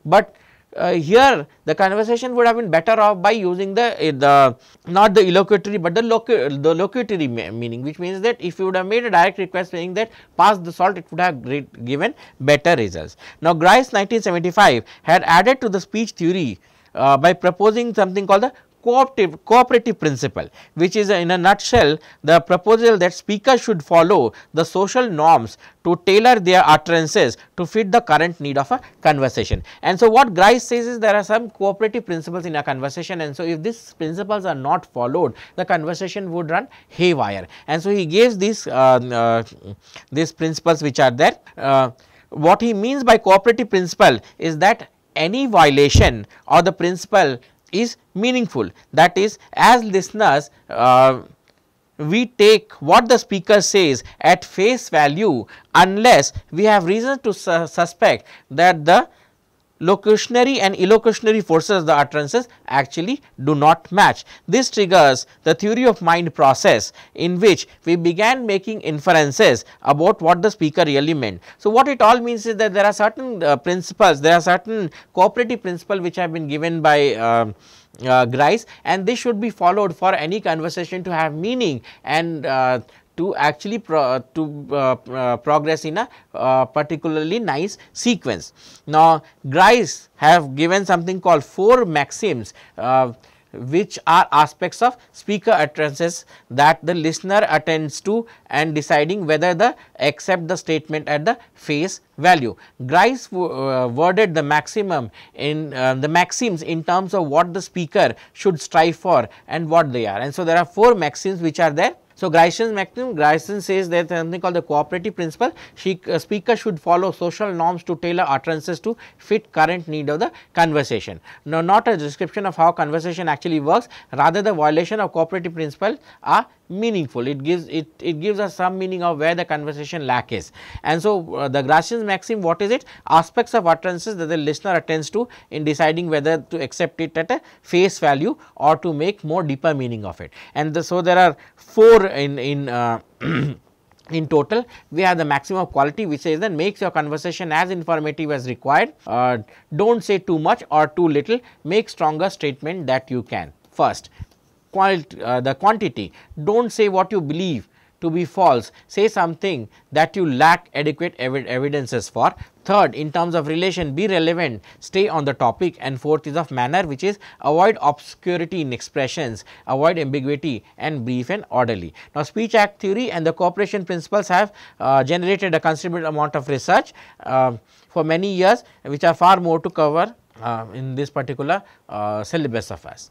But uh, here the conversation would have been better off by using the, uh, the not the illocutory, but the, locu the locutory meaning which means that if you would have made a direct request saying that pass the salt it would have given better results. Now, Grice 1975 had added to the speech theory uh, by proposing something called the cooperative, cooperative principle which is in a nutshell the proposal that speakers should follow the social norms to tailor their utterances to fit the current need of a conversation. And so, what Grice says is there are some cooperative principles in a conversation and so if these principles are not followed the conversation would run haywire. And so, he gives these, uh, uh, these principles which are there. Uh, what he means by cooperative principle is that any violation or the principle is meaningful. That is as listeners uh, we take what the speaker says at face value unless we have reason to su suspect that the locutionary and illocutionary forces the utterances actually do not match. This triggers the theory of mind process in which we began making inferences about what the speaker really meant. So, what it all means is that there are certain uh, principles, there are certain cooperative principles which have been given by uh, uh, Grice and this should be followed for any conversation to have meaning and uh, to actually pro to uh, uh, progress in a uh, particularly nice sequence. Now, Grice have given something called four maxims uh, which are aspects of speaker utterances that the listener attends to and deciding whether the accept the statement at the face value. Grice uh, worded the maximum in uh, the maxims in terms of what the speaker should strive for and what they are. And so, there are four maxims which are there so, Grice's maximum, Grison says there is something called the cooperative principle. She, uh, speaker should follow social norms to tailor utterances to fit current need of the conversation. Now, not a description of how conversation actually works, rather the violation of cooperative principle are meaningful. It gives it, it gives us some meaning of where the conversation lack is. And so, uh, the Gracian's maxim what is it? Aspects of utterances that the listener attends to in deciding whether to accept it at a face value or to make more deeper meaning of it. And the, so, there are four in, in uh, in total we have the maximum of quality which says that makes your conversation as informative as required uh, do not say too much or too little make stronger statement that you can first quality, uh, the quantity. Do not say what you believe to be false, say something that you lack adequate evi evidences for. Third, in terms of relation, be relevant, stay on the topic and fourth is of manner which is avoid obscurity in expressions, avoid ambiguity and brief and orderly. Now, speech act theory and the cooperation principles have uh, generated a considerable amount of research uh, for many years which are far more to cover uh, in this particular uh, syllabus of us.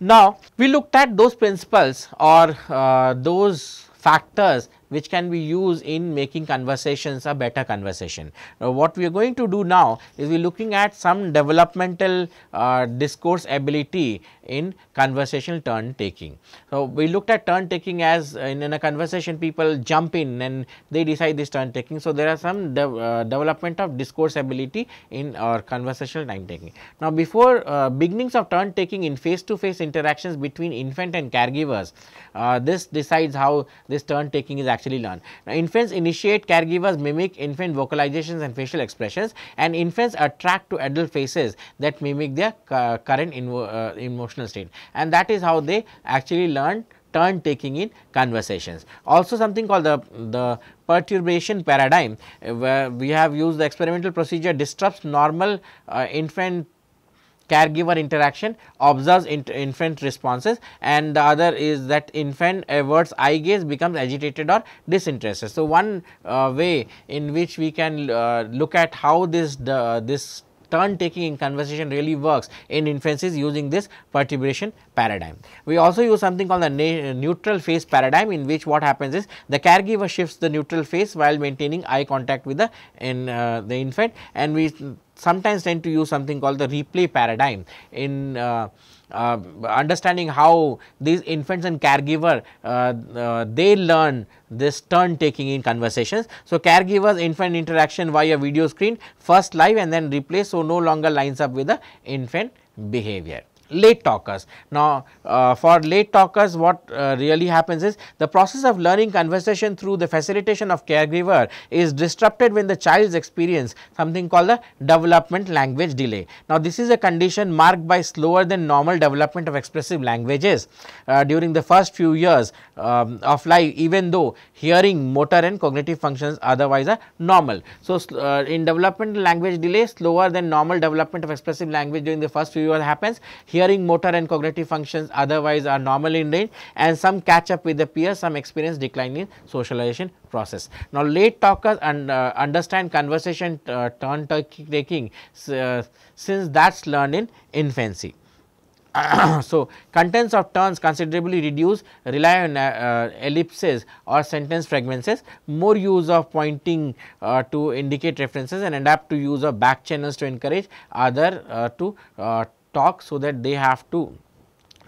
Now, we looked at those principles or uh, those factors which can be used in making conversations a better conversation. Now, what we are going to do now is we are looking at some developmental uh, discourse ability in conversational turn taking. So, we looked at turn taking as in, in, a conversation people jump in and they decide this turn taking. So, there are some de uh, development of discourse ability in our conversational time taking. Now, before uh, beginnings of turn taking in face to face interactions between infant and caregivers, uh, this decides how this turn taking is actually learned. Now, infants initiate caregivers mimic infant vocalizations and facial expressions and infants attract to adult faces that mimic their current uh, emotional state and that is how they actually learn turn taking in conversations. Also something called the, the perturbation paradigm uh, where we have used the experimental procedure disrupts normal uh, infant caregiver interaction observes infant responses and the other is that infant averts eye gaze becomes agitated or disinterested. So, one uh, way in which we can uh, look at how this the, this turn taking in conversation really works in infancies using this perturbation paradigm. We also use something called the neutral face paradigm in which what happens is the caregiver shifts the neutral face while maintaining eye contact with the in uh, the infant and we sometimes tend to use something called the replay paradigm in uh, uh, understanding how these infants and caregiver uh, uh, they learn this turn taking in conversations. So, caregivers infant interaction via video screen first live and then replay so no longer lines up with the infant behavior late talkers. Now, uh, for late talkers what uh, really happens is the process of learning conversation through the facilitation of caregiver is disrupted when the child's experience something called the development language delay. Now, this is a condition marked by slower than normal development of expressive languages uh, during the first few years um, of life even though hearing, motor and cognitive functions otherwise are normal. So, uh, in development language delay slower than normal development of expressive language during the first few years happens. Hearing, motor and cognitive functions otherwise are normal in range and some catch up with the peers, some experience decline in socialization process. Now, late talkers and uh, understand conversation uh, turn taking uh, since that is learned in infancy. so, contents of turns considerably reduce rely on uh, ellipses or sentence fragments, more use of pointing uh, to indicate references and adapt to use of back channels to encourage other uh, to uh, talk so that they have to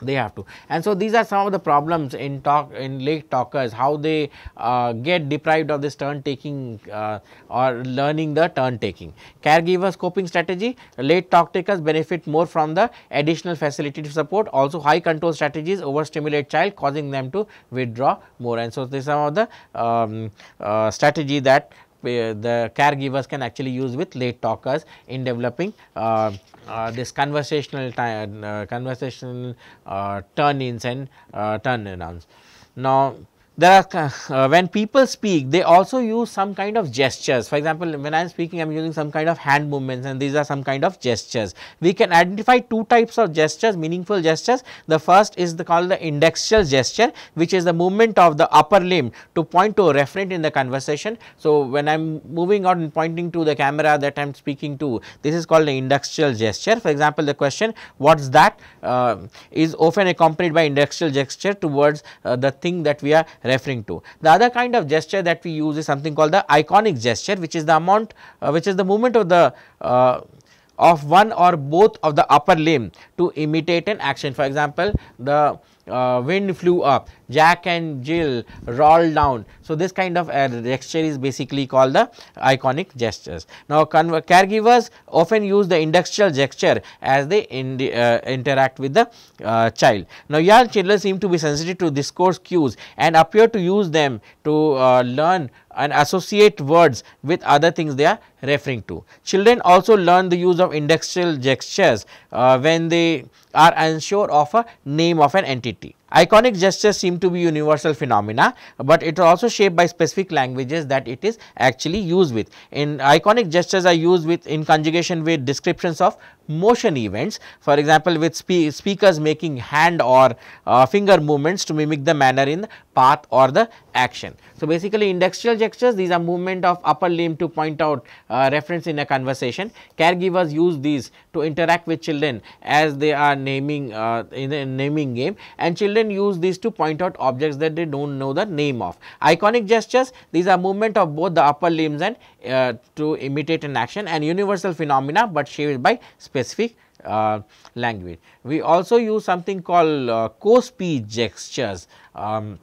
they have to. And so these are some of the problems in talk in late talkers how they uh, get deprived of this turn taking uh, or learning the turn taking. Caregivers coping strategy late talk takers benefit more from the additional facilitative support. Also high control strategies overstimulate child causing them to withdraw more. And so this is some of the um, uh, strategy that the caregivers can actually use with late talkers in developing uh, uh, this conversational time, uh, conversational uh, turn-ins and uh, turn-arounds. Now, there are uh, when people speak they also use some kind of gestures. For example when i am speaking i am using some kind of hand movements and these are some kind of gestures. We can identify two types of gestures meaningful gestures. The first is the called the indexial gesture which is the movement of the upper limb to point to a referent in the conversation. So when i am moving out and pointing to the camera that i am speaking to this is called the indexial gesture. For example the question what's that? Uh, is often accompanied by indexial gesture towards uh, the thing that we are referring to. The other kind of gesture that we use is something called the iconic gesture which is the amount uh, which is the movement of the uh, of one or both of the upper limb to imitate an action. For example, the uh, wind flew up, Jack and Jill rolled down. So, this kind of uh, gesture is basically called the iconic gestures. Now, caregivers often use the indexual gesture as they in the, uh, interact with the uh, child. Now, young children seem to be sensitive to discourse cues and appear to use them to uh, learn and associate words with other things they are referring to. Children also learn the use of indexual gestures uh, when they are unsure of a name of an entity. Iconic gestures seem to be universal phenomena, but it is also shaped by specific languages that it is actually used with. In iconic gestures are used with in conjugation with descriptions of motion events. For example, with spe speakers making hand or uh, finger movements to mimic the manner in path or the action. So, basically indexual gestures these are movement of upper limb to point out uh, reference in a conversation. Caregivers use these to interact with children as they are naming uh, in a naming game and children use these to point out objects that they do not know the name of. Iconic gestures these are movement of both the upper limbs and uh, to imitate an action and universal phenomena, but shaped by specific uh, language. We also use something called uh, co-speech gestures. Um,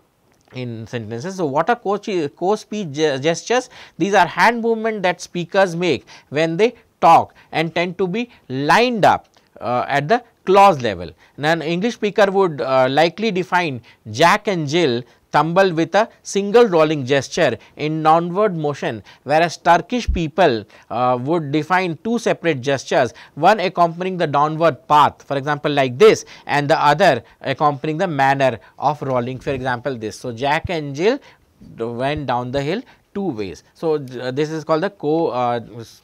in sentences. So, what are co-speech gestures? These are hand movement that speakers make when they talk and tend to be lined up uh, at the clause level. Now, an English speaker would uh, likely define Jack and Jill tumble with a single rolling gesture in downward motion whereas Turkish people uh, would define two separate gestures one accompanying the downward path for example like this and the other accompanying the manner of rolling for example this. So, Jack and Jill went down the hill two ways. So, uh, this is called the co uh,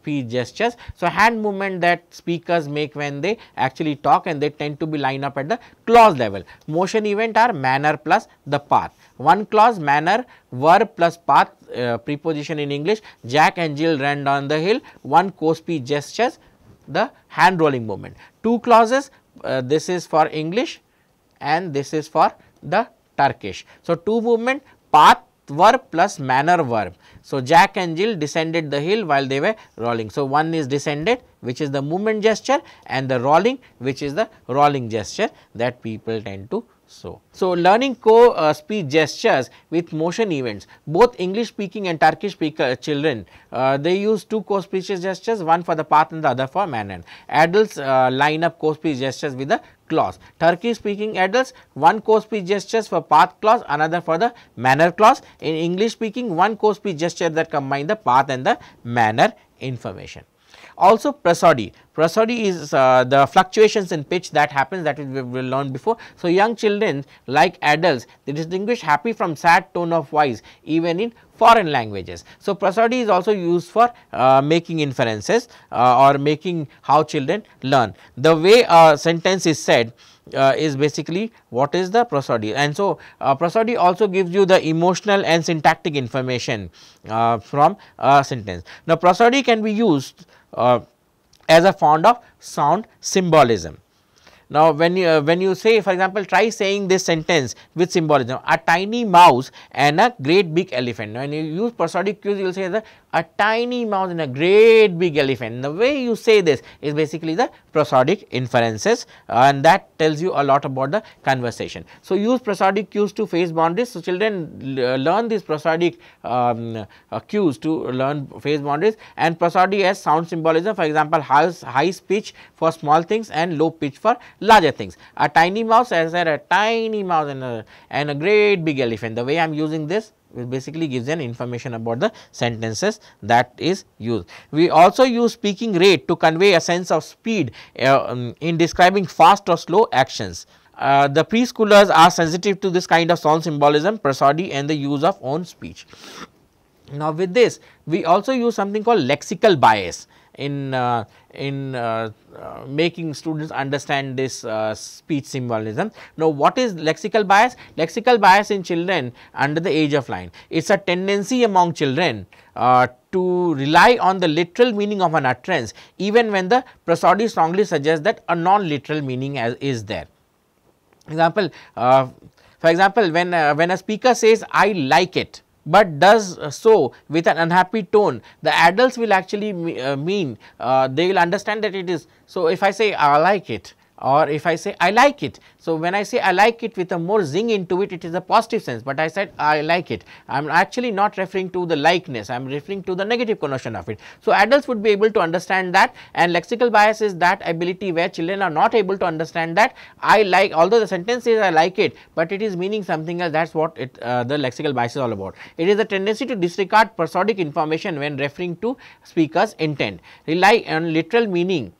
gestures. So, hand movement that speakers make when they actually talk and they tend to be lined up at the clause level. Motion event are manner plus the path one clause manner verb plus path uh, preposition in English Jack and Jill ran down the hill one co-speech gestures the hand rolling movement. Two clauses uh, this is for English and this is for the Turkish. So, two movement path verb plus manner verb. So, Jack and Jill descended the hill while they were rolling. So, one is descended which is the movement gesture and the rolling which is the rolling gesture that people tend to so, so learning co-speech uh, gestures with motion events, both English speaking and Turkish speaker children, uh, they use two co-speech gestures, one for the path and the other for manner. Adults uh, line up co-speech gestures with the clause. Turkish speaking adults, one co-speech gestures for path clause, another for the manner clause. In English speaking, one co-speech gesture that combine the path and the manner information. Also prosody, prosody is uh, the fluctuations in pitch that happens that we will learn before. So, young children like adults they distinguish happy from sad tone of voice even in foreign languages. So, prosody is also used for uh, making inferences uh, or making how children learn. The way a sentence is said uh, is basically what is the prosody and so uh, prosody also gives you the emotional and syntactic information uh, from a sentence. Now, prosody can be used uh, as a fond of sound symbolism. Now, when you uh, when you say for example, try saying this sentence with symbolism a tiny mouse and a great big elephant. When you use prosodic cues, you will say the a tiny mouse and a great big elephant. The way you say this is basically the prosodic inferences and that tells you a lot about the conversation. So, use prosodic cues to face boundaries. So, children uh, learn these prosodic um, uh, cues to learn face boundaries and prosody as sound symbolism for example, high, high pitch for small things and low pitch for larger things. A tiny mouse as a tiny mouse and a, and a great big elephant. The way I am using this it basically gives an information about the sentences that is used. We also use speaking rate to convey a sense of speed uh, um, in describing fast or slow actions. Uh, the preschoolers are sensitive to this kind of sound symbolism, prosody and the use of own speech. Now, with this we also use something called lexical bias in uh, in uh, uh, making students understand this uh, speech symbolism. Now, what is lexical bias? Lexical bias in children under the age of line. It is a tendency among children uh, to rely on the literal meaning of an utterance even when the prosody strongly suggests that a non-literal meaning as, is there. Example, for example, when, when a speaker says I like it, but does so with an unhappy tone, the adults will actually uh, mean uh, they will understand that it is. So, if I say I like it or if I say I like it. So, when I say I like it with a more zing into it, it is a positive sense, but I said I like it. I am actually not referring to the likeness, I am referring to the negative connotation of it. So, adults would be able to understand that and lexical bias is that ability where children are not able to understand that I like although the sentence says I like it, but it is meaning something else that is what it uh, the lexical bias is all about. It is a tendency to disregard prosodic information when referring to speaker's intent, rely on literal meaning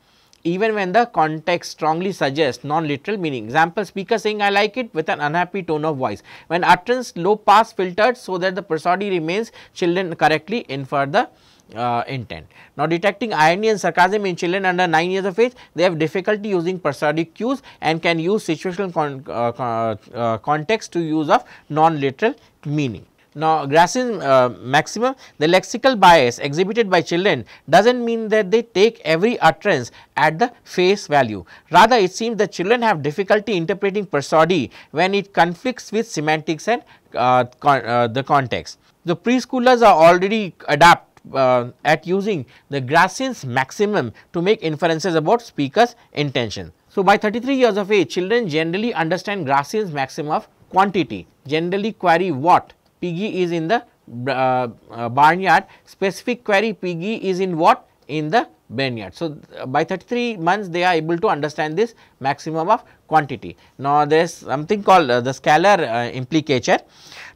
even when the context strongly suggests non-literal meaning. Example speaker saying I like it with an unhappy tone of voice. When utterance low pass filtered so that the prosody remains children correctly infer the uh, intent. Now, detecting irony and sarcasm in children under 9 years of age, they have difficulty using prosodic cues and can use situational con uh, uh, context to use of non-literal meaning. Now, Gricean's uh, maximum, the lexical bias exhibited by children does not mean that they take every utterance at the face value. Rather, it seems that children have difficulty interpreting prosody when it conflicts with semantics and uh, con uh, the context. The preschoolers are already adapt uh, at using the Gricean's maximum to make inferences about speaker's intention. So, by 33 years of age, children generally understand Gricean's maximum of quantity, generally query what, piggy is in the uh, uh, barnyard, specific query piggy is in what? In the barnyard. So, uh, by 33 months they are able to understand this maximum of quantity. Now, there is something called uh, the scalar uh, implicature.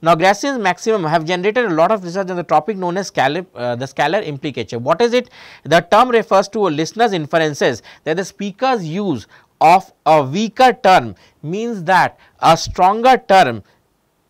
Now, Gricean's maximum have generated a lot of research on the topic known as scalar, uh, the scalar implicature. What is it? The term refers to a listener's inferences that the speaker's use of a weaker term means that a stronger term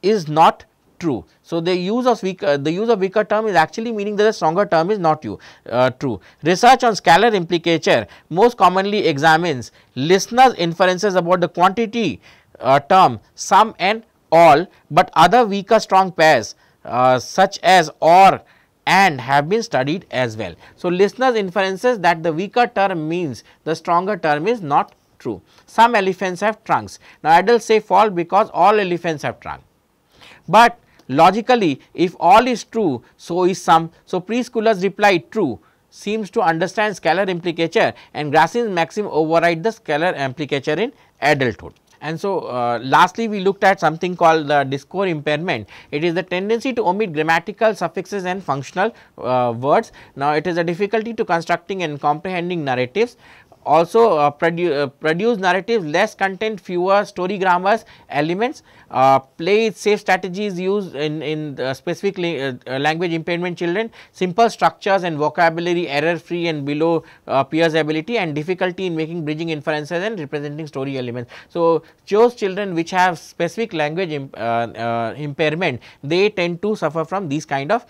is not true. So, the use of weak uh, the use of weaker term is actually meaning that the stronger term is not you, uh, true. Research on scalar implicature most commonly examines listeners inferences about the quantity uh, term some and all, but other weaker strong pairs uh, such as or and have been studied as well. So, listeners inferences that the weaker term means the stronger term is not true. Some elephants have trunks. Now, adults say fall because all elephants have trunk, but Logically, if all is true, so is some. So, preschoolers reply true seems to understand scalar implicature and Gricean's maxim override the scalar implicature in adulthood. And so, uh, lastly we looked at something called the discourse impairment. It is the tendency to omit grammatical suffixes and functional uh, words. Now, it is a difficulty to constructing and comprehending narratives also uh, produ uh, produce narratives less content fewer story grammars elements uh, play safe strategies used in, in specific uh, uh, language impairment children simple structures and vocabulary error free and below uh, peers ability and difficulty in making bridging inferences and representing story elements. So, those children which have specific language imp, impairment they tend to suffer from these kind of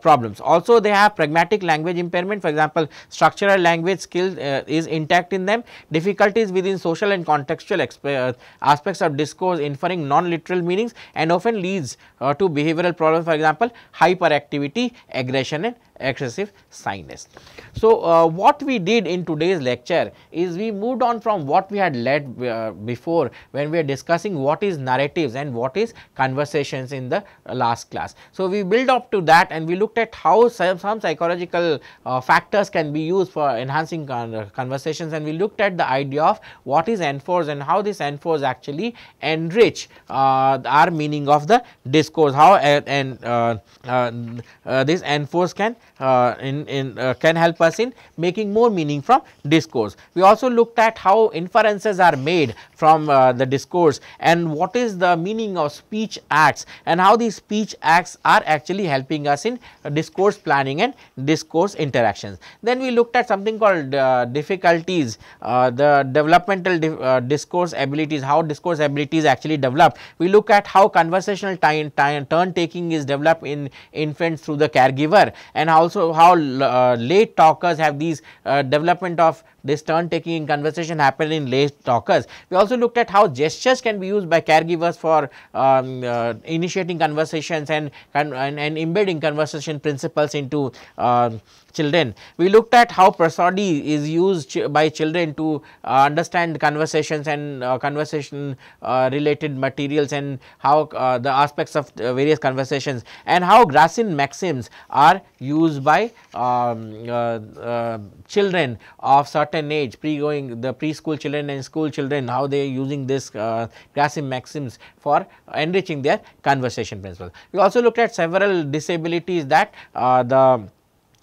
problems. Also they have pragmatic language impairment for example, structural language skills is intact in them, difficulties within social and contextual uh, aspects of discourse non-literal meanings and often leads uh, to behavioral problems for example, hyperactivity, aggression and excessive sinus. So, uh, what we did in today's lecture is we moved on from what we had led uh, before when we are discussing what is narratives and what is conversations in the uh, last class. So, we built up to that and we looked at how some, some psychological uh, factors can be used for enhancing con conversations and we looked at the idea of what is enforced and how this enforce actually enrich uh, our meaning of the discourse, how uh, and this enforce can uh, in, in uh, can help us in making more meaning from discourse. We also looked at how inferences are made from uh, the discourse and what is the meaning of speech acts and how these speech acts are actually helping us in discourse planning and discourse interactions. Then we looked at something called uh, difficulties, uh, the developmental di discourse abilities, how discourse abilities actually develop. We look at how conversational time, time turn taking is developed in infants through the caregiver and also how uh, late talkers have these uh, development of this turn taking in conversation happen in late talkers. We also looked at how gestures can be used by caregivers for um, uh, initiating conversations and, and, and, embedding conversation principles into uh, children. We looked at how prosody is used by children to uh, understand conversations and uh, conversation uh, related materials and how uh, the aspects of uh, various conversations and how Gricean maxims are used by um, uh, children of certain age pre going the preschool children and school children how they are using this Gricean maxims for enriching their conversation principles. We also looked at several disabilities that the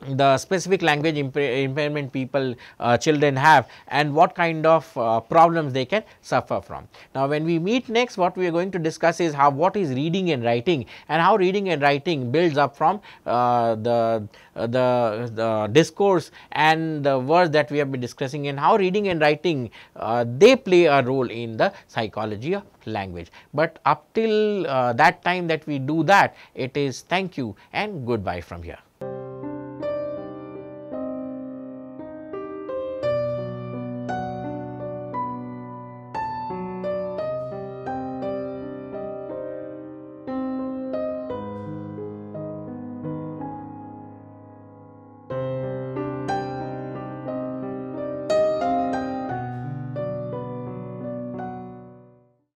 the specific language impairment people uh, children have and what kind of uh, problems they can suffer from. Now, when we meet next what we are going to discuss is how what is reading and writing and how reading and writing builds up from uh, the, uh, the, the discourse and the words that we have been discussing and how reading and writing uh, they play a role in the psychology of language. But up till uh, that time that we do that it is thank you and goodbye from here.